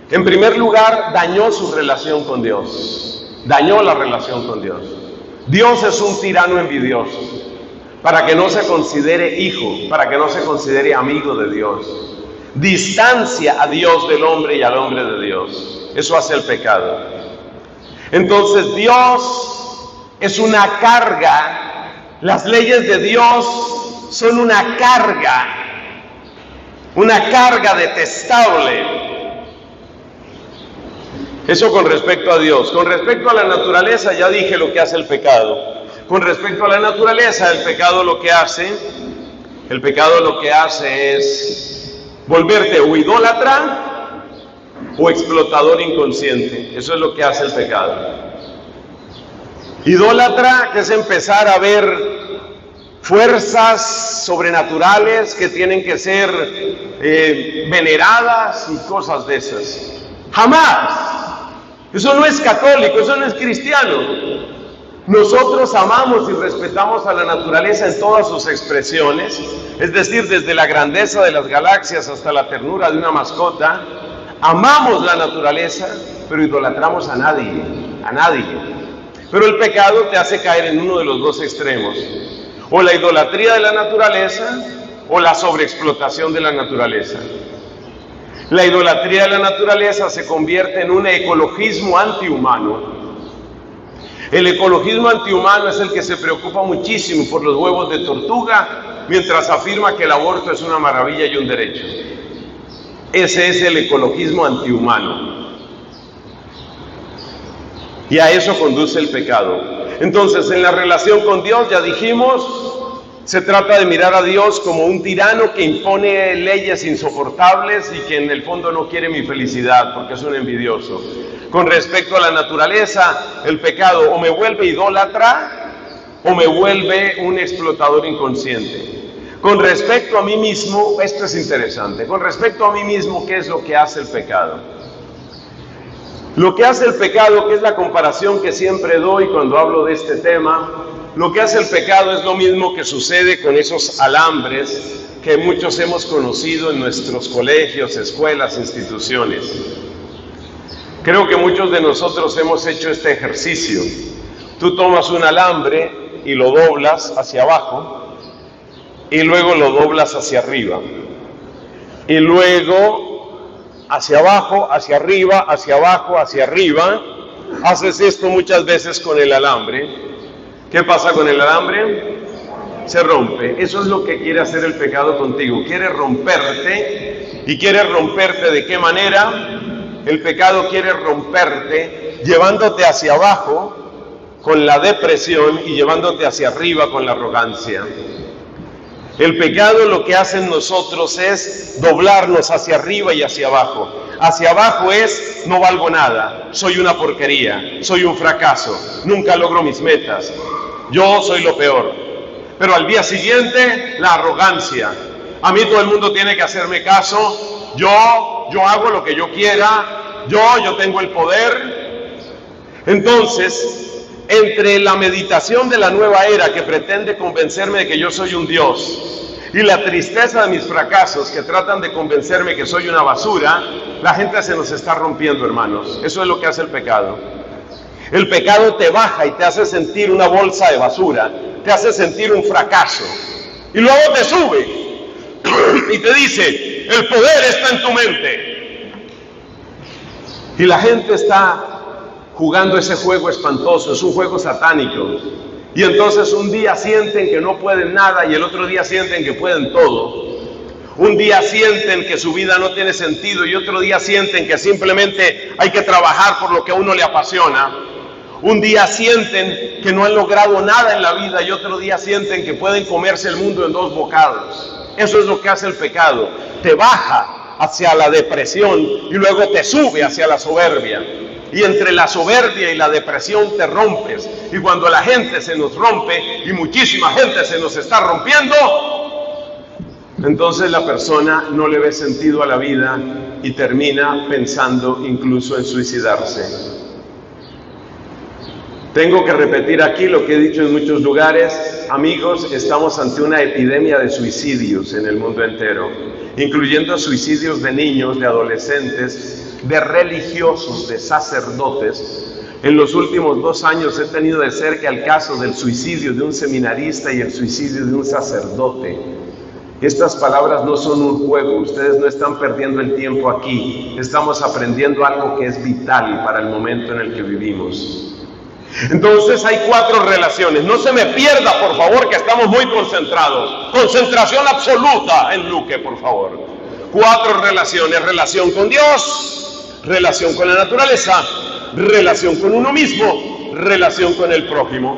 En primer lugar, dañó su relación con Dios. Dañó la relación con Dios. Dios es un tirano envidioso para que no se considere hijo, para que no se considere amigo de Dios. Distancia a Dios del hombre y al hombre de Dios. Eso hace el pecado. Entonces Dios es una carga. Las leyes de Dios son una carga. Una carga detestable. Eso con respecto a Dios. Con respecto a la naturaleza ya dije lo que hace el pecado. Con respecto a la naturaleza, el pecado lo que hace, el pecado lo que hace es volverte o idólatra o explotador inconsciente. Eso es lo que hace el pecado. Idólatra, que es empezar a ver fuerzas sobrenaturales que tienen que ser eh, veneradas y cosas de esas. Jamás. Eso no es católico, eso no es cristiano. Nosotros amamos y respetamos a la naturaleza en todas sus expresiones, es decir, desde la grandeza de las galaxias hasta la ternura de una mascota. Amamos la naturaleza, pero idolatramos a nadie, a nadie. Pero el pecado te hace caer en uno de los dos extremos, o la idolatría de la naturaleza o la sobreexplotación de la naturaleza. La idolatría de la naturaleza se convierte en un ecologismo antihumano el ecologismo antihumano es el que se preocupa muchísimo por los huevos de tortuga, mientras afirma que el aborto es una maravilla y un derecho. Ese es el ecologismo antihumano. Y a eso conduce el pecado. Entonces, en la relación con Dios, ya dijimos, se trata de mirar a Dios como un tirano que impone leyes insoportables y que en el fondo no quiere mi felicidad porque es un envidioso. Con respecto a la naturaleza, el pecado o me vuelve idólatra o me vuelve un explotador inconsciente. Con respecto a mí mismo, esto es interesante, con respecto a mí mismo, ¿qué es lo que hace el pecado? Lo que hace el pecado, que es la comparación que siempre doy cuando hablo de este tema, lo que hace el pecado es lo mismo que sucede con esos alambres que muchos hemos conocido en nuestros colegios, escuelas, instituciones. Creo que muchos de nosotros hemos hecho este ejercicio. Tú tomas un alambre y lo doblas hacia abajo y luego lo doblas hacia arriba. Y luego hacia abajo, hacia arriba, hacia abajo, hacia arriba. Haces esto muchas veces con el alambre ¿Qué pasa con el alambre? Se rompe. Eso es lo que quiere hacer el pecado contigo. Quiere romperte. ¿Y quiere romperte de qué manera? El pecado quiere romperte llevándote hacia abajo con la depresión y llevándote hacia arriba con la arrogancia. El pecado lo que hace en nosotros es doblarnos hacia arriba y hacia abajo. Hacia abajo es no valgo nada, soy una porquería, soy un fracaso, nunca logro mis metas, yo soy lo peor. Pero al día siguiente, la arrogancia. A mí todo el mundo tiene que hacerme caso, yo, yo hago lo que yo quiera, yo, yo tengo el poder. Entonces, entre la meditación de la nueva era que pretende convencerme de que yo soy un Dios y la tristeza de mis fracasos que tratan de convencerme que soy una basura, la gente se nos está rompiendo, hermanos. Eso es lo que hace el pecado. El pecado te baja y te hace sentir una bolsa de basura, te hace sentir un fracaso. Y luego te sube y te dice, el poder está en tu mente. Y la gente está jugando ese juego espantoso, es un juego satánico. Y entonces un día sienten que no pueden nada y el otro día sienten que pueden todo. Un día sienten que su vida no tiene sentido y otro día sienten que simplemente hay que trabajar por lo que a uno le apasiona. Un día sienten que no han logrado nada en la vida y otro día sienten que pueden comerse el mundo en dos bocados. Eso es lo que hace el pecado. Te baja hacia la depresión y luego te sube hacia la soberbia. Y entre la soberbia y la depresión te rompes. Y cuando la gente se nos rompe y muchísima gente se nos está rompiendo, entonces la persona no le ve sentido a la vida y termina pensando incluso en suicidarse. Tengo que repetir aquí lo que he dicho en muchos lugares. Amigos, estamos ante una epidemia de suicidios en el mundo entero, incluyendo suicidios de niños, de adolescentes, de religiosos, de sacerdotes. En los últimos dos años he tenido de cerca el caso del suicidio de un seminarista y el suicidio de un sacerdote. Estas palabras no son un juego, ustedes no están perdiendo el tiempo aquí, estamos aprendiendo algo que es vital para el momento en el que vivimos. Entonces hay cuatro relaciones, no se me pierda por favor que estamos muy concentrados, concentración absoluta en Luque por favor. Cuatro relaciones, relación con Dios, relación con la naturaleza, relación con uno mismo, relación con el prójimo.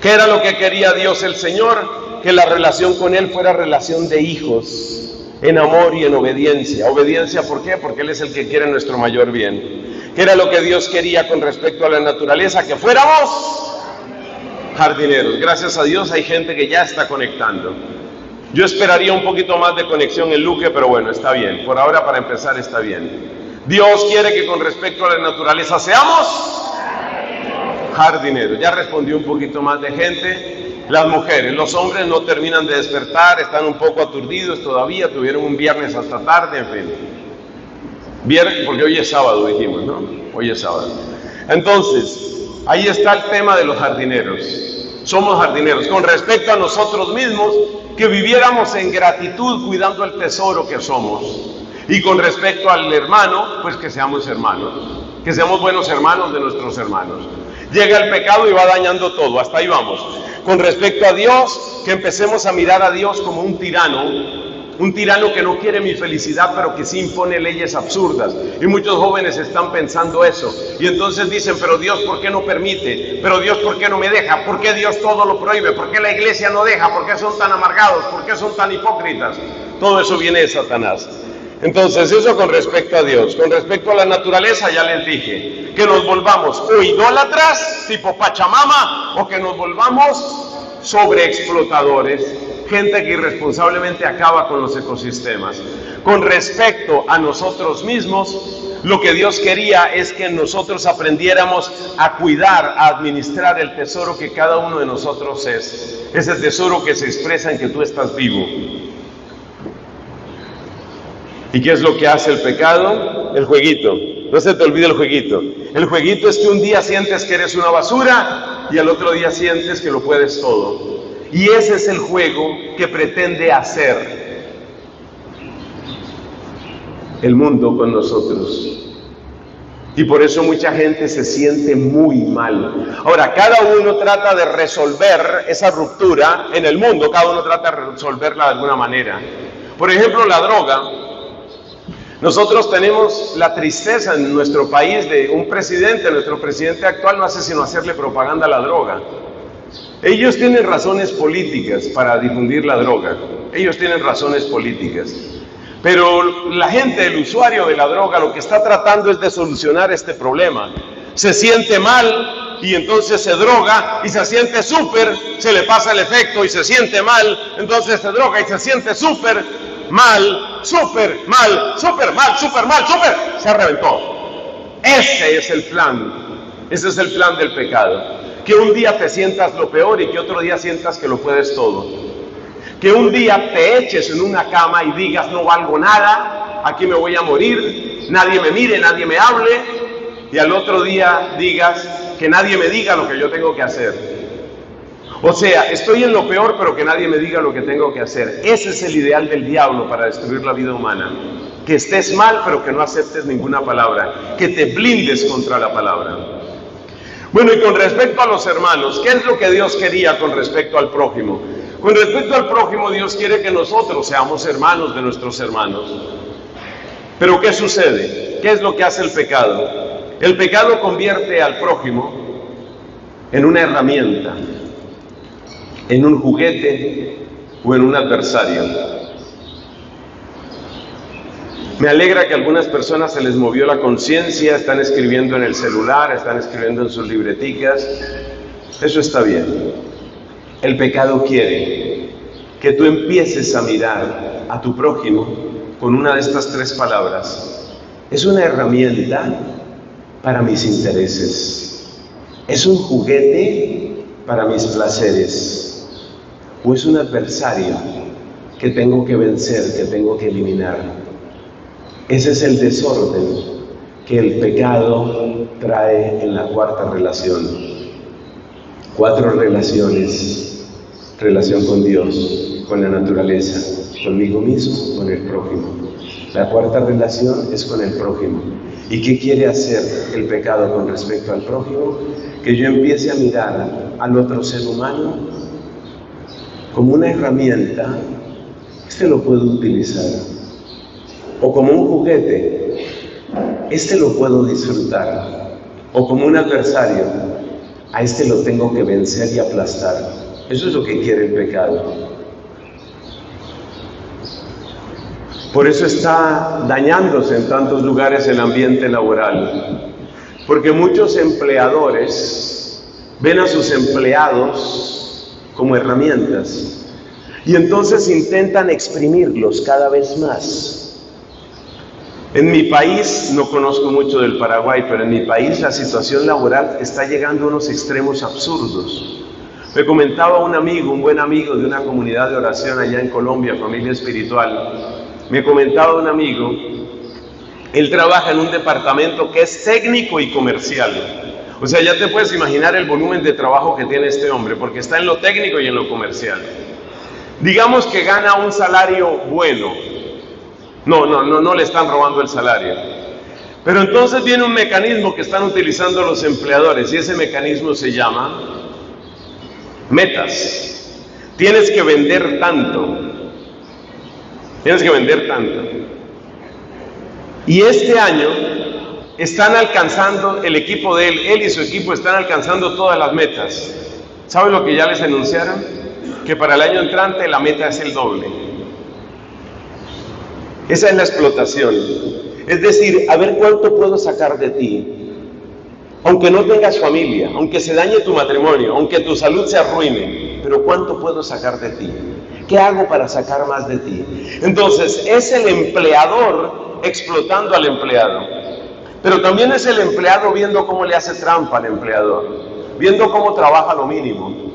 ¿Qué era lo que quería Dios el Señor? Que la relación con Él fuera relación de hijos, en amor y en obediencia. Obediencia, ¿por qué? Porque Él es el que quiere nuestro mayor bien. ¿Qué era lo que Dios quería con respecto a la naturaleza? Que fuéramos jardineros. Gracias a Dios hay gente que ya está conectando. Yo esperaría un poquito más de conexión en Luque, pero bueno, está bien. Por ahora, para empezar, está bien. Dios quiere que con respecto a la naturaleza seamos jardineros. Ya respondió un poquito más de gente. Las mujeres, los hombres no terminan de despertar, están un poco aturdidos todavía, tuvieron un viernes hasta tarde, en fin. Viernes, porque hoy es sábado, dijimos, ¿no? Hoy es sábado. Entonces, ahí está el tema de los jardineros. Somos jardineros. Con respecto a nosotros mismos, que viviéramos en gratitud cuidando el tesoro que somos. Y con respecto al hermano, pues que seamos hermanos, que seamos buenos hermanos de nuestros hermanos. Llega el pecado y va dañando todo, hasta ahí vamos. Con respecto a Dios, que empecemos a mirar a Dios como un tirano, un tirano que no quiere mi felicidad, pero que sí impone leyes absurdas. Y muchos jóvenes están pensando eso. Y entonces dicen, pero Dios, ¿por qué no permite? Pero Dios, ¿por qué no me deja? ¿Por qué Dios todo lo prohíbe? ¿Por qué la iglesia no deja? ¿Por qué son tan amargados? ¿Por qué son tan hipócritas? Todo eso viene de Satanás. Entonces, eso con respecto a Dios. Con respecto a la naturaleza, ya les dije, que nos volvamos o idólatras, tipo Pachamama, o que nos volvamos sobreexplotadores gente que irresponsablemente acaba con los ecosistemas. Con respecto a nosotros mismos, lo que Dios quería es que nosotros aprendiéramos a cuidar, a administrar el tesoro que cada uno de nosotros es. Ese tesoro que se expresa en que tú estás vivo. ¿Y qué es lo que hace el pecado? El jueguito. No se te olvide el jueguito. El jueguito es que un día sientes que eres una basura y al otro día sientes que lo puedes todo. Y ese es el juego que pretende hacer el mundo con nosotros. Y por eso mucha gente se siente muy mal. Ahora, cada uno trata de resolver esa ruptura en el mundo, cada uno trata de resolverla de alguna manera. Por ejemplo, la droga. Nosotros tenemos la tristeza en nuestro país de un presidente, nuestro presidente actual no hace sino hacerle propaganda a la droga. Ellos tienen razones políticas para difundir la droga. Ellos tienen razones políticas. Pero la gente, el usuario de la droga, lo que está tratando es de solucionar este problema. Se siente mal y entonces se droga y se siente súper, se le pasa el efecto y se siente mal, entonces se droga y se siente súper mal, súper mal, súper mal, súper mal, súper, se reventó. Ese es el plan, ese es el plan del pecado que un día te sientas lo peor y que otro día sientas que lo puedes todo. Que un día te eches en una cama y digas no valgo nada, aquí me voy a morir, nadie me mire, nadie me hable, y al otro día digas que nadie me diga lo que yo tengo que hacer. O sea, estoy en lo peor, pero que nadie me diga lo que tengo que hacer. Ese es el ideal del diablo para destruir la vida humana. Que estés mal, pero que no aceptes ninguna palabra. Que te blindes contra la palabra. Bueno, y con respecto a los hermanos, ¿qué es lo que Dios quería con respecto al prójimo? Con respecto al prójimo, Dios quiere que nosotros seamos hermanos de nuestros hermanos. Pero ¿qué sucede? ¿Qué es lo que hace el pecado? El pecado convierte al prójimo en una herramienta, en un juguete o en un adversario. Me alegra que algunas personas se les movió la conciencia, están escribiendo en el celular, están escribiendo en sus libreticas. Eso está bien. El pecado quiere que tú empieces a mirar a tu prójimo con una de estas tres palabras. Es una herramienta para mis intereses. Es un juguete para mis placeres. O es un adversario que tengo que vencer, que tengo que eliminar. Ese es el desorden que el pecado trae en la cuarta relación. Cuatro relaciones. Relación con Dios, con la naturaleza, conmigo mismo, con el prójimo. La cuarta relación es con el prójimo. ¿Y qué quiere hacer el pecado con respecto al prójimo? Que yo empiece a mirar al otro ser humano como una herramienta. Este lo puedo utilizar o como un juguete, este lo puedo disfrutar, o como un adversario, a este lo tengo que vencer y aplastar. Eso es lo que quiere el pecado. Por eso está dañándose en tantos lugares el ambiente laboral, porque muchos empleadores ven a sus empleados como herramientas y entonces intentan exprimirlos cada vez más en mi país, no conozco mucho del Paraguay, pero en mi país la situación laboral está llegando a unos extremos absurdos. Me comentaba un amigo, un buen amigo de una comunidad de oración allá en Colombia, familia espiritual, me comentaba un amigo, él trabaja en un departamento que es técnico y comercial. O sea, ya te puedes imaginar el volumen de trabajo que tiene este hombre, porque está en lo técnico y en lo comercial. Digamos que gana un salario bueno, no, no, no, no le están robando el salario. Pero entonces viene un mecanismo que están utilizando los empleadores y ese mecanismo se llama metas. Tienes que vender tanto. Tienes que vender tanto. Y este año están alcanzando, el equipo de él, él y su equipo están alcanzando todas las metas. ¿Saben lo que ya les anunciaron? Que para el año entrante la meta es el doble. Esa es la explotación. Es decir, a ver cuánto puedo sacar de ti. Aunque no tengas familia, aunque se dañe tu matrimonio, aunque tu salud se arruine, pero cuánto puedo sacar de ti. ¿Qué hago para sacar más de ti? Entonces, es el empleador explotando al empleado. Pero también es el empleado viendo cómo le hace trampa al empleador, viendo cómo trabaja lo mínimo,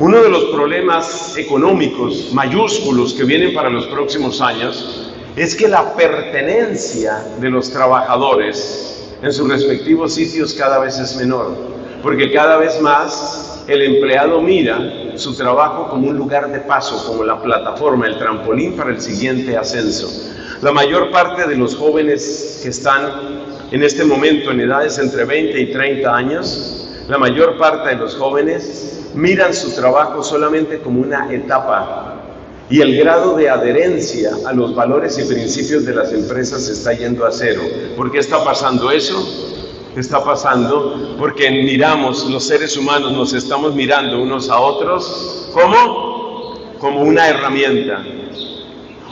uno de los problemas económicos mayúsculos que vienen para los próximos años es que la pertenencia de los trabajadores en sus respectivos sitios cada vez es menor, porque cada vez más el empleado mira su trabajo como un lugar de paso, como la plataforma, el trampolín para el siguiente ascenso. La mayor parte de los jóvenes que están en este momento en edades entre 20 y 30 años, la mayor parte de los jóvenes miran su trabajo solamente como una etapa y el grado de adherencia a los valores y principios de las empresas está yendo a cero. ¿Por qué está pasando eso? Está pasando porque miramos, los seres humanos nos estamos mirando unos a otros como, como una herramienta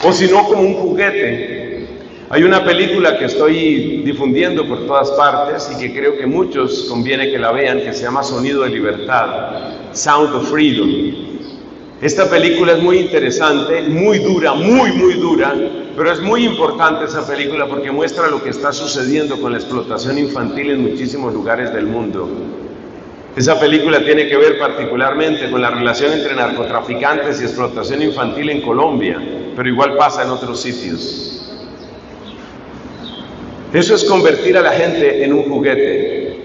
o si no como un juguete. Hay una película que estoy difundiendo por todas partes y que creo que muchos conviene que la vean, que se llama Sonido de Libertad. Sound of Freedom. Esta película es muy interesante, muy dura, muy, muy dura, pero es muy importante esa película porque muestra lo que está sucediendo con la explotación infantil en muchísimos lugares del mundo. Esa película tiene que ver particularmente con la relación entre narcotraficantes y explotación infantil en Colombia, pero igual pasa en otros sitios. Eso es convertir a la gente en un juguete.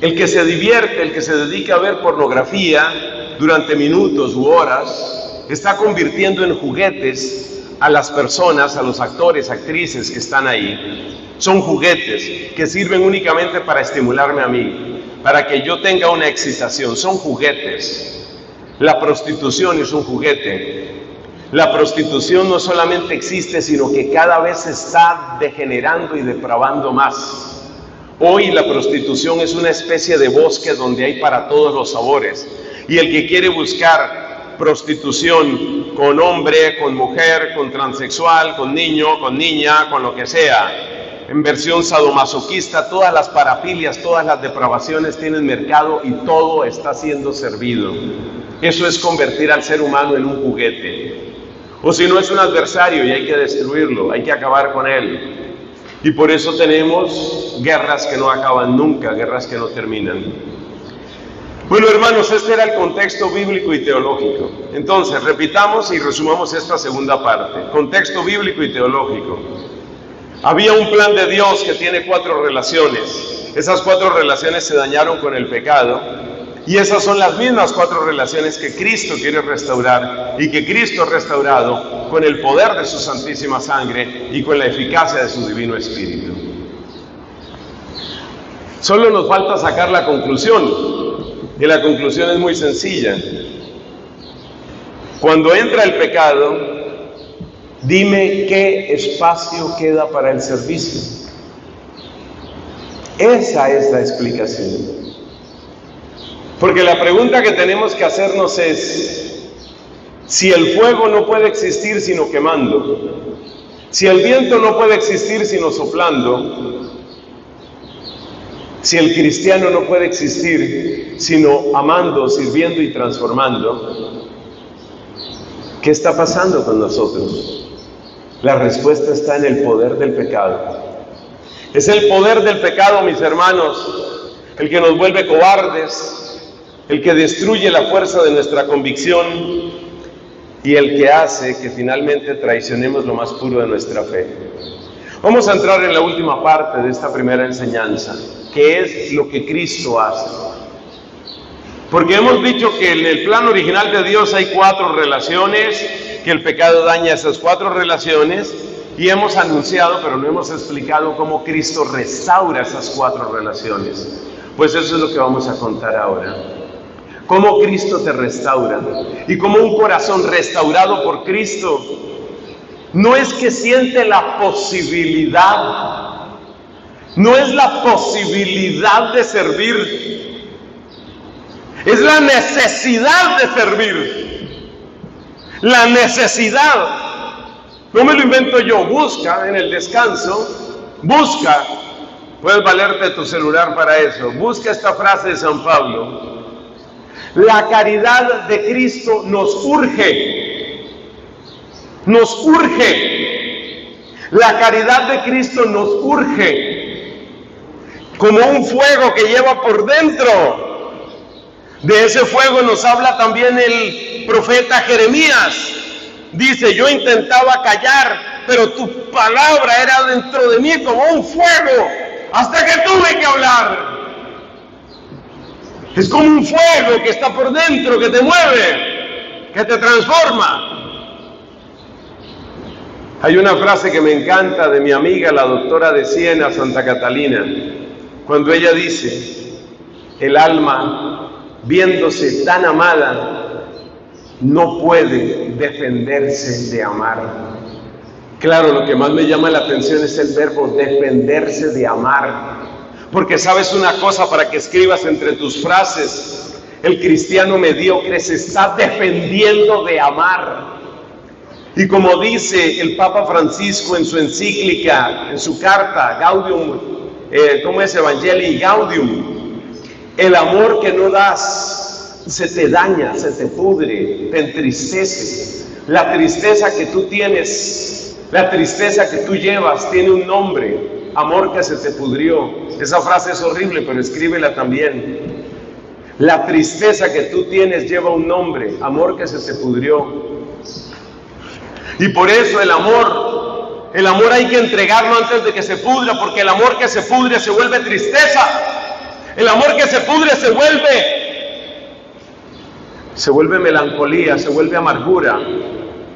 El que se divierte, el que se dedica a ver pornografía durante minutos u horas, está convirtiendo en juguetes a las personas, a los actores, actrices que están ahí. Son juguetes que sirven únicamente para estimularme a mí, para que yo tenga una excitación. Son juguetes. La prostitución es un juguete. La prostitución no solamente existe, sino que cada vez se está degenerando y depravando más. Hoy la prostitución es una especie de bosque donde hay para todos los sabores. Y el que quiere buscar prostitución con hombre, con mujer, con transexual, con niño, con niña, con lo que sea, en versión sadomasoquista, todas las parafilias, todas las depravaciones tienen mercado y todo está siendo servido. Eso es convertir al ser humano en un juguete. O si no es un adversario y hay que destruirlo, hay que acabar con él. Y por eso tenemos guerras que no acaban nunca, guerras que no terminan. Bueno, hermanos, este era el contexto bíblico y teológico. Entonces, repitamos y resumamos esta segunda parte. Contexto bíblico y teológico. Había un plan de Dios que tiene cuatro relaciones. Esas cuatro relaciones se dañaron con el pecado y esas son las mismas cuatro relaciones que Cristo quiere restaurar y que Cristo ha restaurado con el poder de su santísima sangre y con la eficacia de su divino espíritu. Solo nos falta sacar la conclusión y la conclusión es muy sencilla. Cuando entra el pecado, Dime qué espacio queda para el servicio. Esa es la explicación. Porque la pregunta que tenemos que hacernos es, si el fuego no puede existir sino quemando, si el viento no puede existir sino soplando, si el cristiano no puede existir sino amando, sirviendo y transformando, ¿qué está pasando con nosotros? La respuesta está en el poder del pecado. Es el poder del pecado, mis hermanos, el que nos vuelve cobardes, el que destruye la fuerza de nuestra convicción y el que hace que finalmente traicionemos lo más puro de nuestra fe. Vamos a entrar en la última parte de esta primera enseñanza, que es lo que Cristo hace. Porque hemos dicho que en el plan original de Dios hay cuatro relaciones que el pecado daña esas cuatro relaciones y hemos anunciado, pero no hemos explicado cómo Cristo restaura esas cuatro relaciones. Pues eso es lo que vamos a contar ahora. Cómo Cristo te restaura y cómo un corazón restaurado por Cristo no es que siente la posibilidad, no es la posibilidad de servir, es la necesidad de servir. La necesidad. No me lo invento yo. Busca en el descanso. Busca. Puedes valerte tu celular para eso. Busca esta frase de San Pablo. La caridad de Cristo nos urge. Nos urge. La caridad de Cristo nos urge. Como un fuego que lleva por dentro. De ese fuego nos habla también el profeta Jeremías. Dice, yo intentaba callar, pero tu palabra era dentro de mí como un fuego, hasta que tuve que hablar. Es como un fuego que está por dentro, que te mueve, que te transforma. Hay una frase que me encanta de mi amiga, la doctora de Siena, Santa Catalina, cuando ella dice, el alma, viéndose tan amada, no puede defenderse de amar. Claro, lo que más me llama la atención es el verbo defenderse de amar. Porque sabes una cosa para que escribas entre tus frases, el cristiano mediocre se está defendiendo de amar. Y como dice el Papa Francisco en su encíclica, en su carta, Gaudium, eh, ¿cómo es Evangelii Gaudium? El amor que no das se te daña, se te pudre, te entristece. La tristeza que tú tienes, la tristeza que tú llevas tiene un nombre, amor que se te pudrió. Esa frase es horrible, pero escríbela también. La tristeza que tú tienes lleva un nombre, amor que se pudrió. Y por eso el amor, el amor hay que entregarlo antes de que se pudra, porque el amor que se pudre se vuelve tristeza. El amor que se pudre se vuelve se vuelve melancolía, se vuelve amargura,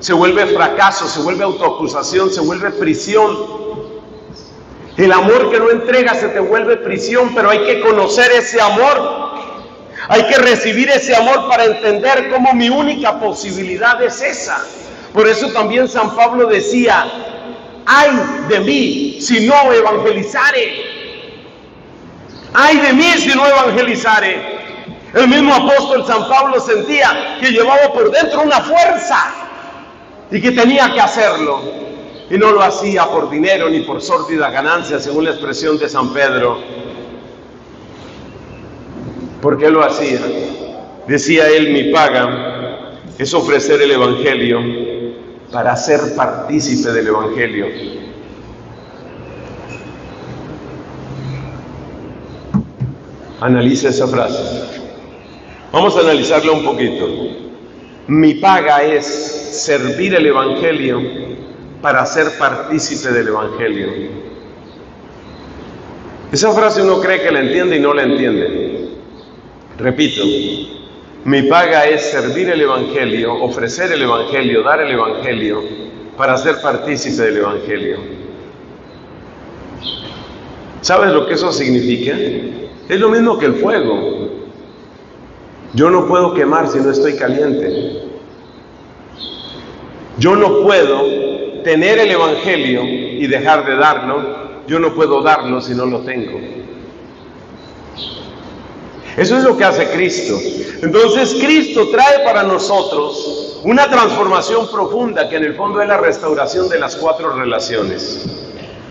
se vuelve fracaso, se vuelve autoacusación, se vuelve prisión. El amor que no entrega se te vuelve prisión, pero hay que conocer ese amor. Hay que recibir ese amor para entender cómo mi única posibilidad es esa. Por eso también San Pablo decía, ay de mí si no evangelizare. Ay de mí si no evangelizare. El mismo apóstol San Pablo sentía que llevaba por dentro una fuerza y que tenía que hacerlo. Y no lo hacía por dinero ni por sórdida ganancia, según la expresión de San Pedro. ¿Por qué lo hacía? Decía él, mi paga es ofrecer el Evangelio para ser partícipe del Evangelio. Analiza esa frase. Vamos a analizarla un poquito. Mi paga es servir el Evangelio para ser partícipe del Evangelio. Esa frase uno cree que la entiende y no la entiende. Repito, mi paga es servir el Evangelio, ofrecer el Evangelio, dar el Evangelio para ser partícipe del Evangelio. ¿Sabes lo que eso significa? Es lo mismo que el fuego. Yo no puedo quemar si no estoy caliente. Yo no puedo tener el Evangelio y dejar de darlo. Yo no puedo darlo si no lo tengo. Eso es lo que hace Cristo. Entonces Cristo trae para nosotros una transformación profunda que en el fondo es la restauración de las cuatro relaciones.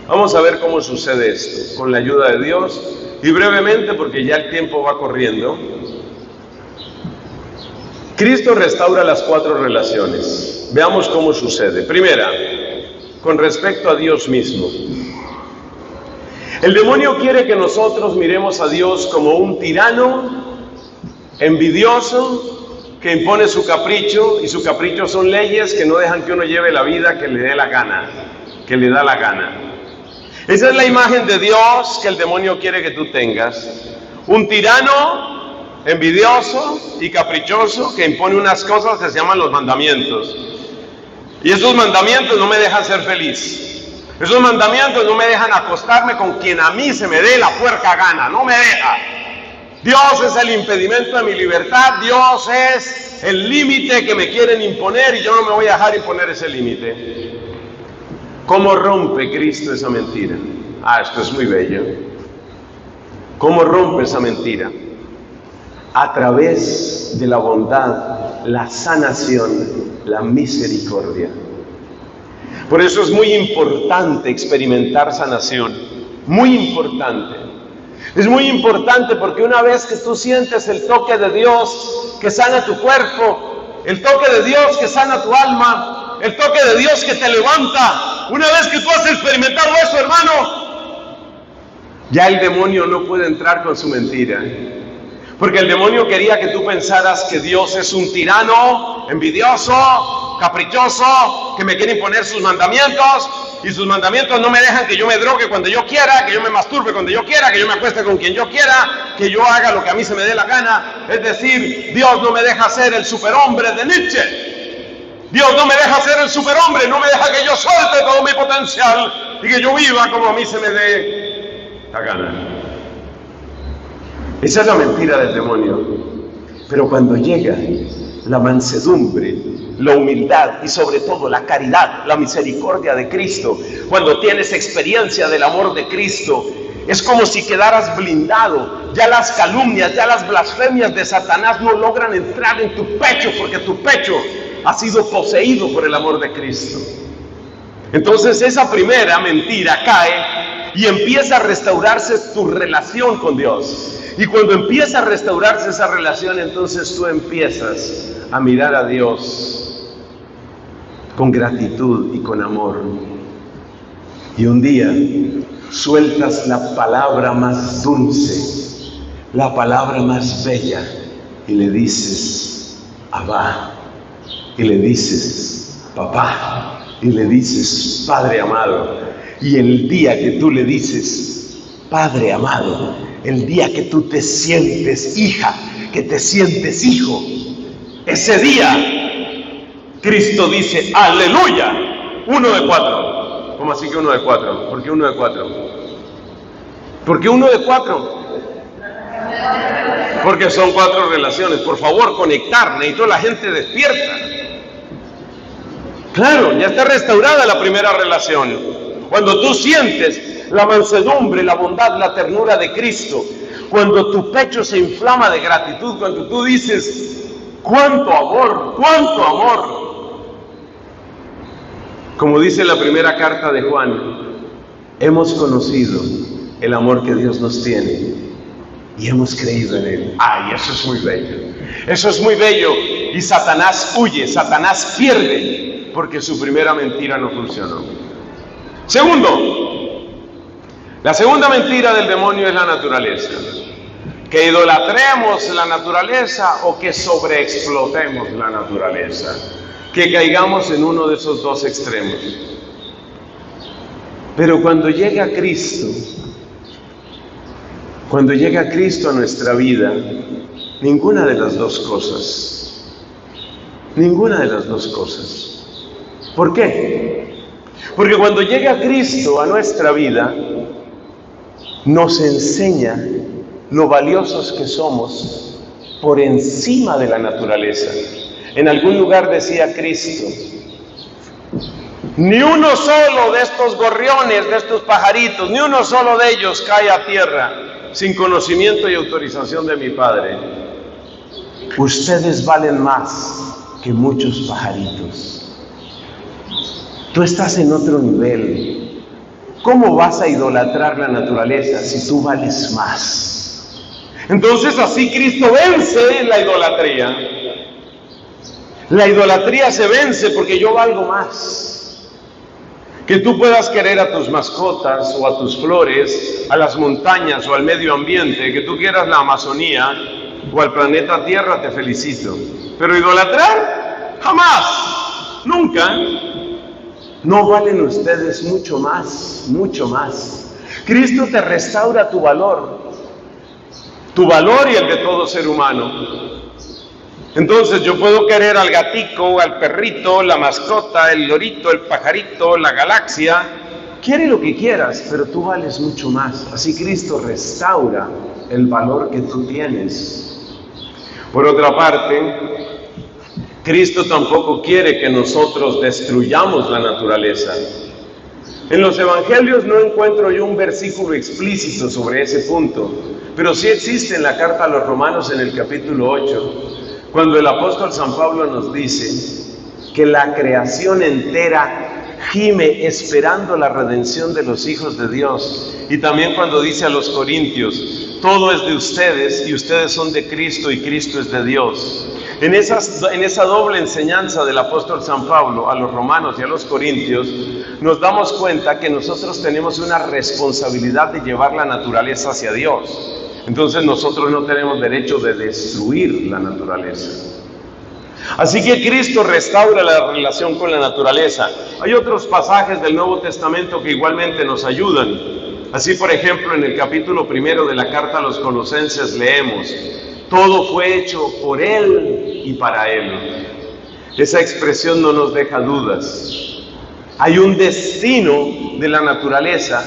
Vamos a ver cómo sucede esto, con la ayuda de Dios y brevemente, porque ya el tiempo va corriendo, Cristo restaura las cuatro relaciones. Veamos cómo sucede. Primera, con respecto a Dios mismo. El demonio quiere que nosotros miremos a Dios como un tirano, envidioso, que impone su capricho, y su capricho son leyes que no dejan que uno lleve la vida que le dé la gana, que le da la gana. Esa es la imagen de Dios que el demonio quiere que tú tengas. Un tirano envidioso y caprichoso que impone unas cosas que se llaman los mandamientos. Y esos mandamientos no me dejan ser feliz. Esos mandamientos no me dejan acostarme con quien a mí se me dé la puerca gana, no me deja. Dios es el impedimento de mi libertad, Dios es el límite que me quieren imponer y yo no me voy a dejar imponer ese límite. ¿Cómo rompe Cristo esa mentira? Ah, esto es muy bello. ¿Cómo rompe esa mentira? a través de la bondad, la sanación, la misericordia. Por eso es muy importante experimentar sanación, muy importante. Es muy importante porque una vez que tú sientes el toque de Dios que sana tu cuerpo, el toque de Dios que sana tu alma, el toque de Dios que te levanta, una vez que tú has experimentado eso, hermano, ya el demonio no puede entrar con su mentira. Porque el demonio quería que tú pensaras que Dios es un tirano, envidioso, caprichoso, que me quiere imponer sus mandamientos y sus mandamientos no me dejan que yo me drogue cuando yo quiera, que yo me masturbe cuando yo quiera, que yo me acueste con quien yo quiera, que yo haga lo que a mí se me dé la gana. Es decir, Dios no me deja ser el superhombre de Nietzsche. Dios no me deja ser el superhombre, no me deja que yo suelte todo mi potencial y que yo viva como a mí se me dé la gana. Esa es la mentira del demonio. Pero cuando llega la mansedumbre, la humildad y sobre todo la caridad, la misericordia de Cristo, cuando tienes experiencia del amor de Cristo, es como si quedaras blindado. Ya las calumnias, ya las blasfemias de Satanás no logran entrar en tu pecho porque tu pecho ha sido poseído por el amor de Cristo. Entonces esa primera mentira cae y empieza a restaurarse tu relación con Dios. Y cuando empieza a restaurarse esa relación, entonces tú empiezas a mirar a Dios con gratitud y con amor. Y un día sueltas la palabra más dulce, la palabra más bella y le dices, Abba, y le dices, papá, y le dices, Padre amado. Y el día que tú le dices, Padre amado, el día que tú te sientes hija, que te sientes hijo, ese día Cristo dice, aleluya, uno de cuatro. ¿Cómo así que uno de cuatro? ¿Por qué uno de cuatro? ¿Por qué uno de cuatro? Porque son cuatro relaciones. Por favor, conectar. Necesito la gente despierta. Claro, ya está restaurada la primera relación. Cuando tú sientes la mansedumbre, la bondad, la ternura de Cristo, cuando tu pecho se inflama de gratitud, cuando tú dices, cuánto amor, cuánto amor. Como dice la primera carta de Juan, hemos conocido el amor que Dios nos tiene y hemos creído en Él. Ay, eso es muy bello. Eso es muy bello. Y Satanás huye, Satanás pierde, porque su primera mentira no funcionó. Segundo, la segunda mentira del demonio es la naturaleza. Que idolatremos la naturaleza o que sobreexplotemos la naturaleza. Que caigamos en uno de esos dos extremos. Pero cuando llega Cristo, cuando llega Cristo a nuestra vida, ninguna de las dos cosas, ninguna de las dos cosas. ¿Por qué? Porque cuando llega Cristo a nuestra vida, nos enseña lo valiosos que somos por encima de la naturaleza. En algún lugar decía Cristo, ni uno solo de estos gorriones, de estos pajaritos, ni uno solo de ellos cae a tierra sin conocimiento y autorización de mi Padre. Ustedes valen más que muchos pajaritos. Tú estás en otro nivel. ¿Cómo vas a idolatrar la naturaleza si tú vales más? Entonces así Cristo vence la idolatría. La idolatría se vence porque yo valgo más. Que tú puedas querer a tus mascotas o a tus flores, a las montañas o al medio ambiente, que tú quieras la Amazonía o al planeta Tierra, te felicito. Pero idolatrar, jamás, nunca. No valen ustedes mucho más, mucho más. Cristo te restaura tu valor, tu valor y el de todo ser humano. Entonces yo puedo querer al gatico, al perrito, la mascota, el lorito, el pajarito, la galaxia. Quiere lo que quieras, pero tú vales mucho más. Así Cristo restaura el valor que tú tienes. Por otra parte, Cristo tampoco quiere que nosotros destruyamos la naturaleza. En los evangelios no encuentro yo un versículo explícito sobre ese punto, pero sí existe en la carta a los romanos en el capítulo 8 cuando el apóstol San Pablo nos dice que la creación entera gime esperando la redención de los hijos de Dios. Y también cuando dice a los corintios, todo es de ustedes y ustedes son de Cristo y Cristo es de Dios. En, esa doble enseñanza del apóstol San Pablo a los romanos y a los corintios, nos damos cuenta que nosotros tenemos una responsabilidad de llevar la naturaleza hacia Dios. Entonces nosotros no tenemos derecho de destruir la naturaleza. Así que Cristo restaura la relación con la naturaleza. Hay otros pasajes del Nuevo Testamento que igualmente nos ayudan. Así, por ejemplo, en el capítulo primero de la carta a los colosenses leemos, todo fue hecho por Él y para Él. Esa expresión no nos deja dudas. Hay un destino de la naturaleza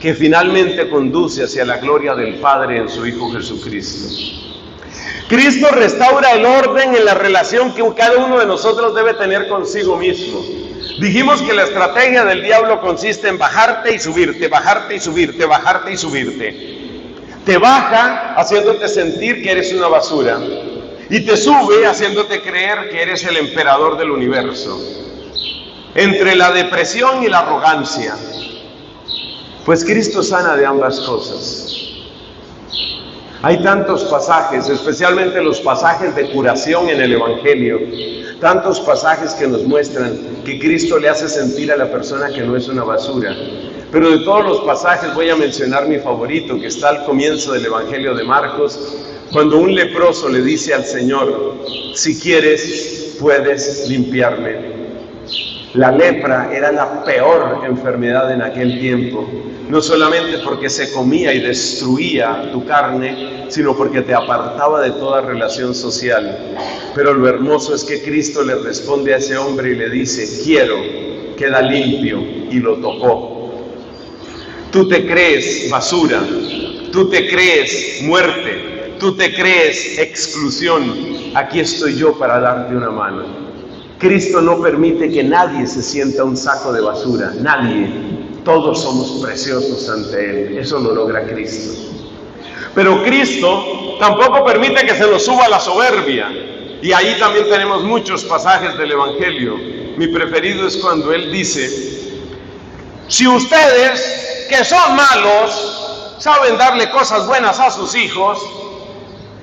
que finalmente conduce hacia la gloria del Padre en su Hijo Jesucristo. Cristo restaura el orden en la relación que cada uno de nosotros debe tener consigo mismo. Dijimos que la estrategia del diablo consiste en bajarte y subirte, bajarte y subirte, bajarte y subirte. Te baja haciéndote sentir que eres una basura y te sube haciéndote creer que eres el emperador del universo. Entre la depresión y la arrogancia, pues Cristo sana de ambas cosas. Hay tantos pasajes, especialmente los pasajes de curación en el Evangelio, tantos pasajes que nos muestran que Cristo le hace sentir a la persona que no es una basura. Pero de todos los pasajes voy a mencionar mi favorito, que está al comienzo del Evangelio de Marcos, cuando un leproso le dice al Señor, si quieres, puedes limpiarme. La lepra era la peor enfermedad en aquel tiempo, no solamente porque se comía y destruía tu carne, sino porque te apartaba de toda relación social. Pero lo hermoso es que Cristo le responde a ese hombre y le dice, quiero, queda limpio, y lo tocó. Tú te crees basura, tú te crees muerte, tú te crees exclusión. Aquí estoy yo para darte una mano. Cristo no permite que nadie se sienta un saco de basura, nadie. Todos somos preciosos ante Él. Eso lo logra Cristo. Pero Cristo tampoco permite que se nos suba la soberbia. Y ahí también tenemos muchos pasajes del Evangelio. Mi preferido es cuando Él dice, si ustedes que son malos saben darle cosas buenas a sus hijos.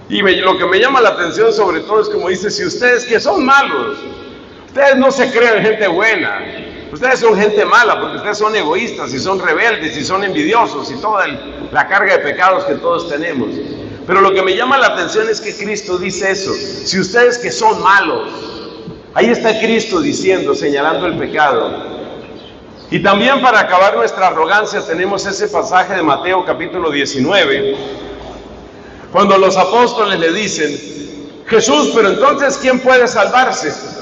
Y lo que me llama la atención sobre todo es como dice, si ustedes que son malos, ustedes no se creen gente buena, ustedes son gente mala porque ustedes son egoístas y son rebeldes y son envidiosos y toda la carga de pecados que todos tenemos. Pero lo que me llama la atención es que Cristo dice eso, si ustedes que son malos, ahí está Cristo diciendo, señalando el pecado, y también para acabar nuestra arrogancia tenemos ese pasaje de Mateo capítulo 19, cuando los apóstoles le dicen, Jesús, pero entonces ¿quién puede salvarse?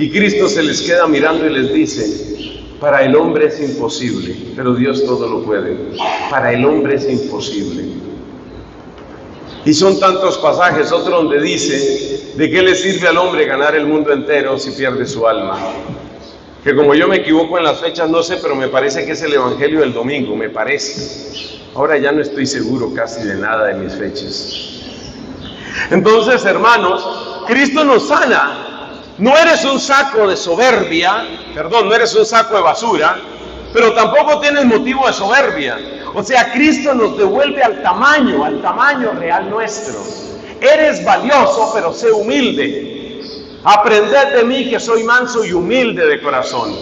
Y Cristo se les queda mirando y les dice, para el hombre es imposible, pero Dios todo lo puede. Para el hombre es imposible. Y son tantos pasajes, otro donde dice, ¿de qué le sirve al hombre ganar el mundo entero si pierde su alma? que como yo me equivoco en las fechas, no sé, pero me parece que es el Evangelio del domingo, me parece. Ahora ya no estoy seguro casi de nada de mis fechas. Entonces, hermanos, Cristo nos sana. No eres un saco de soberbia, perdón, no eres un saco de basura, pero tampoco tienes motivo de soberbia. O sea, Cristo nos devuelve al tamaño, al tamaño real nuestro. Eres valioso, pero sé humilde. Aprended de mí que soy manso y humilde de corazón.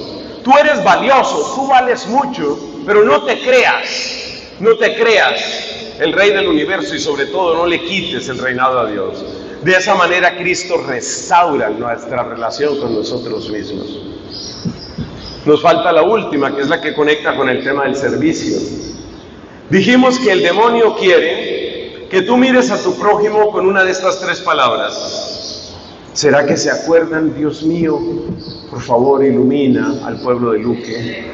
Tú eres valioso, tú vales mucho, pero no te creas, no te creas el rey del universo y sobre todo no le quites el reinado a Dios. De esa manera Cristo restaura nuestra relación con nosotros mismos. Nos falta la última, que es la que conecta con el tema del servicio. Dijimos que el demonio quiere que tú mires a tu prójimo con una de estas tres palabras. ¿Será que se acuerdan, Dios mío? Por favor, ilumina al pueblo de Luque.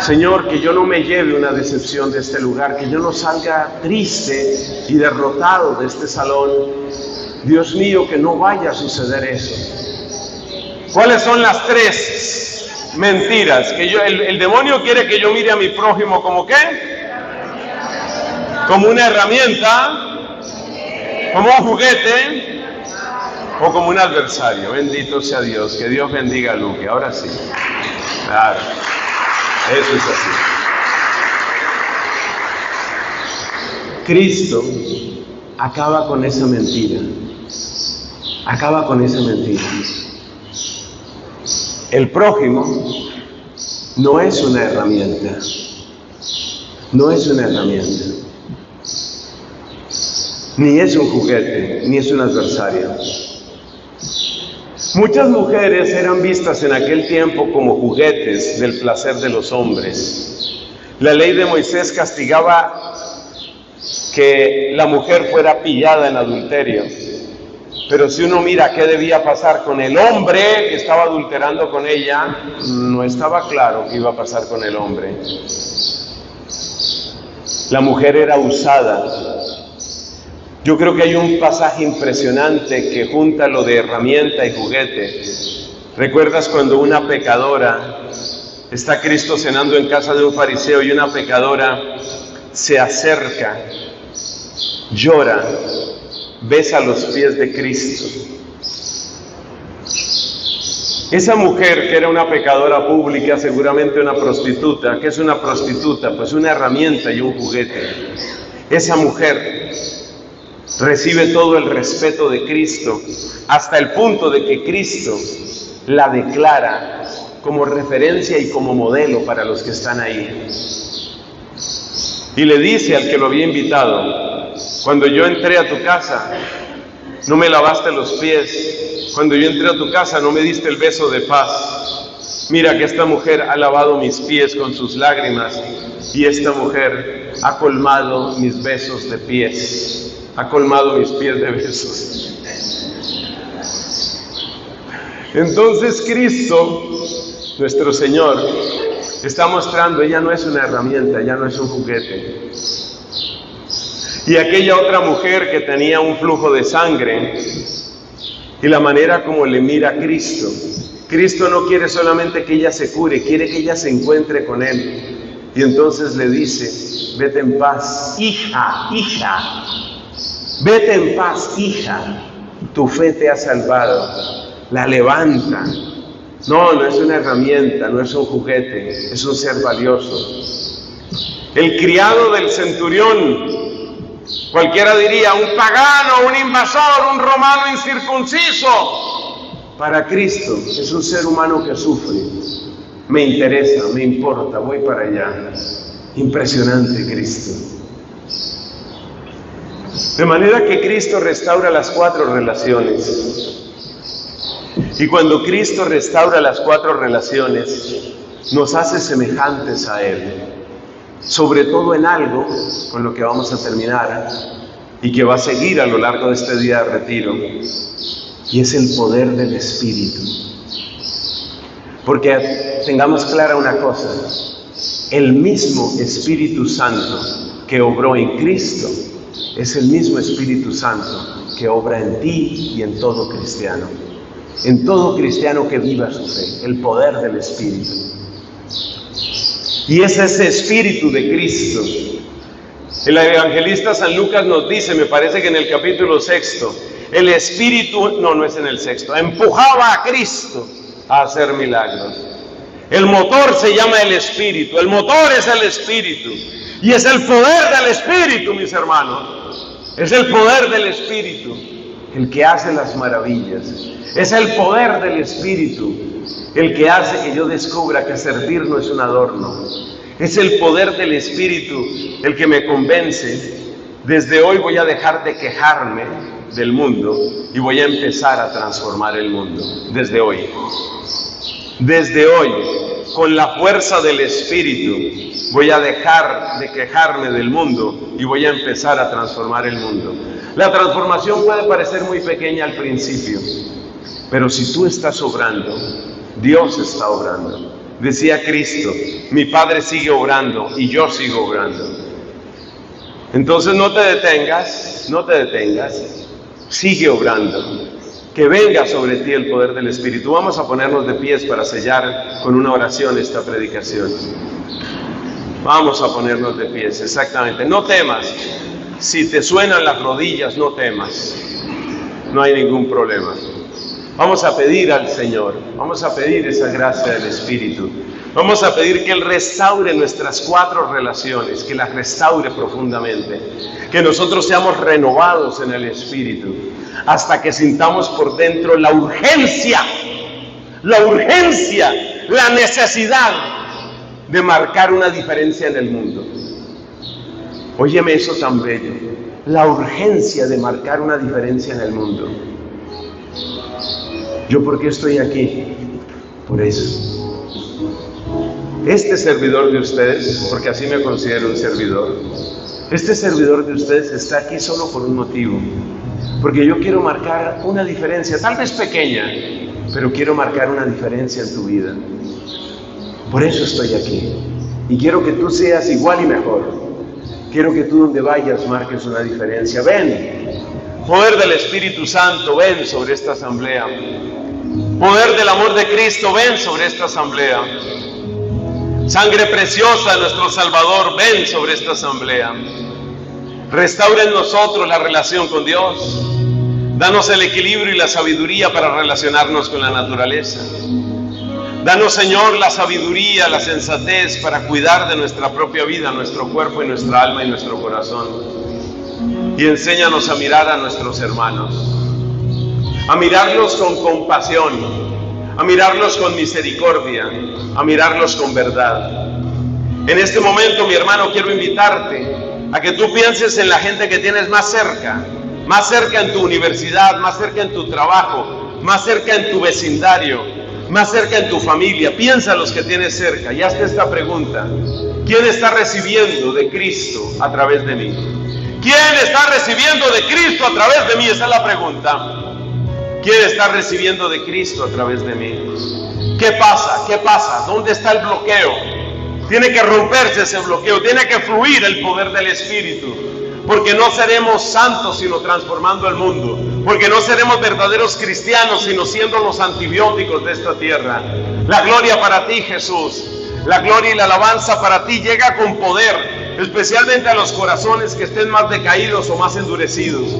Señor, que yo no me lleve una decepción de este lugar, que yo no salga triste y derrotado de este salón. Dios mío, que no vaya a suceder eso. ¿Cuáles son las tres mentiras? Que el, el demonio quiere que yo mire a mi prójimo como qué? Como una herramienta, como un juguete, o como un adversario. Bendito sea Dios, que Dios bendiga a Luque. Ahora sí. Claro. Eso es así. Cristo acaba con esa mentira. Acaba con esa mentira. El prójimo no es una herramienta. No es una herramienta. Ni es un juguete, ni es un adversario. Muchas mujeres eran vistas en aquel tiempo como juguetes del placer de los hombres. La ley de Moisés castigaba que la mujer fuera pillada en adulterio. Pero si uno mira qué debía pasar con el hombre que estaba adulterando con ella, no estaba claro qué iba a pasar con el hombre. La mujer era usada yo creo que hay un pasaje impresionante que junta lo de herramienta y juguete. ¿Recuerdas cuando una pecadora, está Cristo cenando en casa de un fariseo y una pecadora se acerca, llora, besa los pies de Cristo? Esa mujer que era una pecadora pública, seguramente una prostituta, ¿qué es una prostituta? Pues una herramienta y un juguete. Esa mujer recibe todo el respeto de Cristo hasta el punto de que Cristo la declara como referencia y como modelo para los que están ahí. Y le dice al que lo había invitado, cuando yo entré a tu casa, no me lavaste los pies, cuando yo entré a tu casa no me diste el beso de paz. Mira que esta mujer ha lavado mis pies con sus lágrimas y esta mujer ha colmado mis besos de pies, ha colmado mis pies de besos. Entonces Cristo, nuestro Señor, está mostrando, ella no es una herramienta, ya no es un juguete. Y aquella otra mujer que tenía un flujo de sangre y la manera como le mira Cristo. Cristo no quiere solamente que ella se cure, quiere que ella se encuentre con Él. Y entonces le dice, vete en paz, hija, hija, vete en paz, hija, tu fe te ha salvado la levanta. No, no es una herramienta, no es un juguete, es un ser valioso. El criado del centurión, cualquiera diría, un pagano, un invasor, un romano incircunciso. Para Cristo es un ser humano que sufre. Me interesa, me importa, voy para allá. Impresionante Cristo. De manera que Cristo restaura las cuatro relaciones. Y cuando Cristo restaura las cuatro relaciones, nos hace semejantes a Él, sobre todo en algo con lo que vamos a terminar y que va a seguir a lo largo de este día de retiro, y es el poder del Espíritu. Porque tengamos clara una cosa, el mismo Espíritu Santo que obró en Cristo es el mismo Espíritu Santo que obra en ti y en todo cristiano en todo cristiano que viva su fe, el poder del Espíritu. Y es ese Espíritu de Cristo. El evangelista San Lucas nos dice, me parece que en el capítulo sexto, el Espíritu, no, no es en el sexto, empujaba a Cristo a hacer milagros. El motor se llama el Espíritu, el motor es el Espíritu. Y es el poder del Espíritu, mis hermanos. Es el poder del Espíritu el que hace las maravillas. Es el poder del Espíritu el que hace que yo descubra que servir no es un adorno. Es el poder del Espíritu el que me convence. Desde hoy voy a dejar de quejarme del mundo y voy a empezar a transformar el mundo. Desde hoy. Desde hoy, con la fuerza del Espíritu, voy a dejar de quejarme del mundo y voy a empezar a transformar el mundo. La transformación puede parecer muy pequeña al principio, pero si tú estás obrando, Dios está obrando. Decía Cristo, mi Padre sigue obrando y yo sigo obrando. Entonces no te detengas, no te detengas, sigue obrando. Que venga sobre ti el poder del Espíritu. Vamos a ponernos de pies para sellar con una oración esta predicación. Vamos a ponernos de pies, exactamente. No temas, si te suenan las rodillas, no temas. No hay ningún problema. Vamos a pedir al Señor, vamos a pedir esa gracia del Espíritu. Vamos a pedir que Él restaure nuestras cuatro relaciones, que las restaure profundamente, que nosotros seamos renovados en el Espíritu, hasta que sintamos por dentro la urgencia, la urgencia, la necesidad de marcar una diferencia en el mundo. Óyeme eso tan bello, la urgencia de marcar una diferencia en el mundo. ¿Yo por qué estoy aquí? Por eso. Este servidor de ustedes, porque así me considero un servidor, este servidor de ustedes está aquí solo por un motivo, porque yo quiero marcar una diferencia, tal vez pequeña, pero quiero marcar una diferencia en tu vida. Por eso estoy aquí. Y quiero que tú seas igual y mejor. Quiero que tú donde vayas marques una diferencia. Ven, poder del Espíritu Santo, ven sobre esta asamblea. Poder del amor de Cristo, ven sobre esta asamblea. Sangre preciosa de nuestro Salvador, ven sobre esta asamblea. Restaura en nosotros la relación con Dios. Danos el equilibrio y la sabiduría para relacionarnos con la naturaleza. Danos, Señor, la sabiduría, la sensatez para cuidar de nuestra propia vida, nuestro cuerpo y nuestra alma y nuestro corazón. Y enséñanos a mirar a nuestros hermanos, a mirarlos con compasión, a mirarlos con misericordia, a mirarlos con verdad. En este momento, mi hermano, quiero invitarte a que tú pienses en la gente que tienes más cerca, más cerca en tu universidad, más cerca en tu trabajo, más cerca en tu vecindario, más cerca en tu familia. Piensa en los que tienes cerca y hazte esta pregunta. ¿Quién está recibiendo de Cristo a través de mí? ¿Quién está recibiendo de Cristo a través de mí? Esa es la pregunta. ¿Quién está recibiendo de Cristo a través de mí? ¿Qué pasa? ¿Qué pasa? ¿Dónde está el bloqueo? Tiene que romperse ese bloqueo, tiene que fluir el poder del Espíritu. Porque no seremos santos sino transformando el mundo. Porque no seremos verdaderos cristianos sino siendo los antibióticos de esta tierra. La gloria para ti Jesús. La gloria y la alabanza para ti llega con poder, especialmente a los corazones que estén más decaídos o más endurecidos.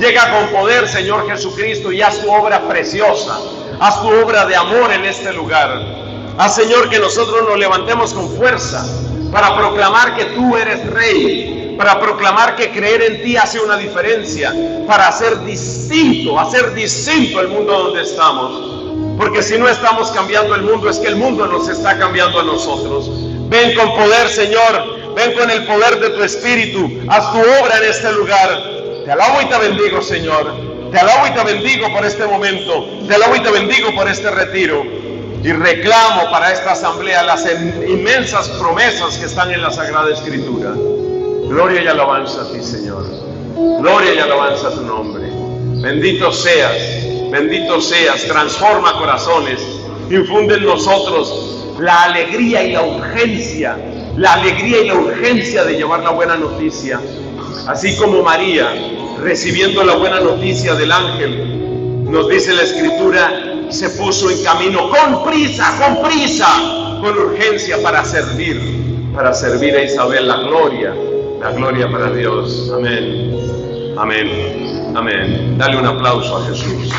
Llega con poder, Señor Jesucristo, y haz tu obra preciosa. Haz tu obra de amor en este lugar. Haz, Señor, que nosotros nos levantemos con fuerza para proclamar que tú eres rey, para proclamar que creer en ti hace una diferencia, para hacer distinto, hacer distinto el mundo donde estamos. Porque si no estamos cambiando el mundo, es que el mundo nos está cambiando a nosotros. Ven con poder, Señor. Ven con el poder de tu Espíritu. Haz tu obra en este lugar. Te alabo y te bendigo, Señor. Te alabo y te bendigo por este momento. Te alabo y te bendigo por este retiro. Y reclamo para esta asamblea las inmensas promesas que están en la Sagrada Escritura. Gloria y alabanza a ti, Señor. Gloria y alabanza a tu nombre. Bendito seas, bendito seas. Transforma corazones. Infunde en nosotros la alegría y la urgencia. La alegría y la urgencia de llevar la buena noticia. Así como María, recibiendo la buena noticia del ángel, nos dice la escritura, se puso en camino con prisa, con prisa, con urgencia para servir, para servir a Isabel la gloria, la gloria para Dios. Amén, amén, amén. Dale un aplauso a Jesús.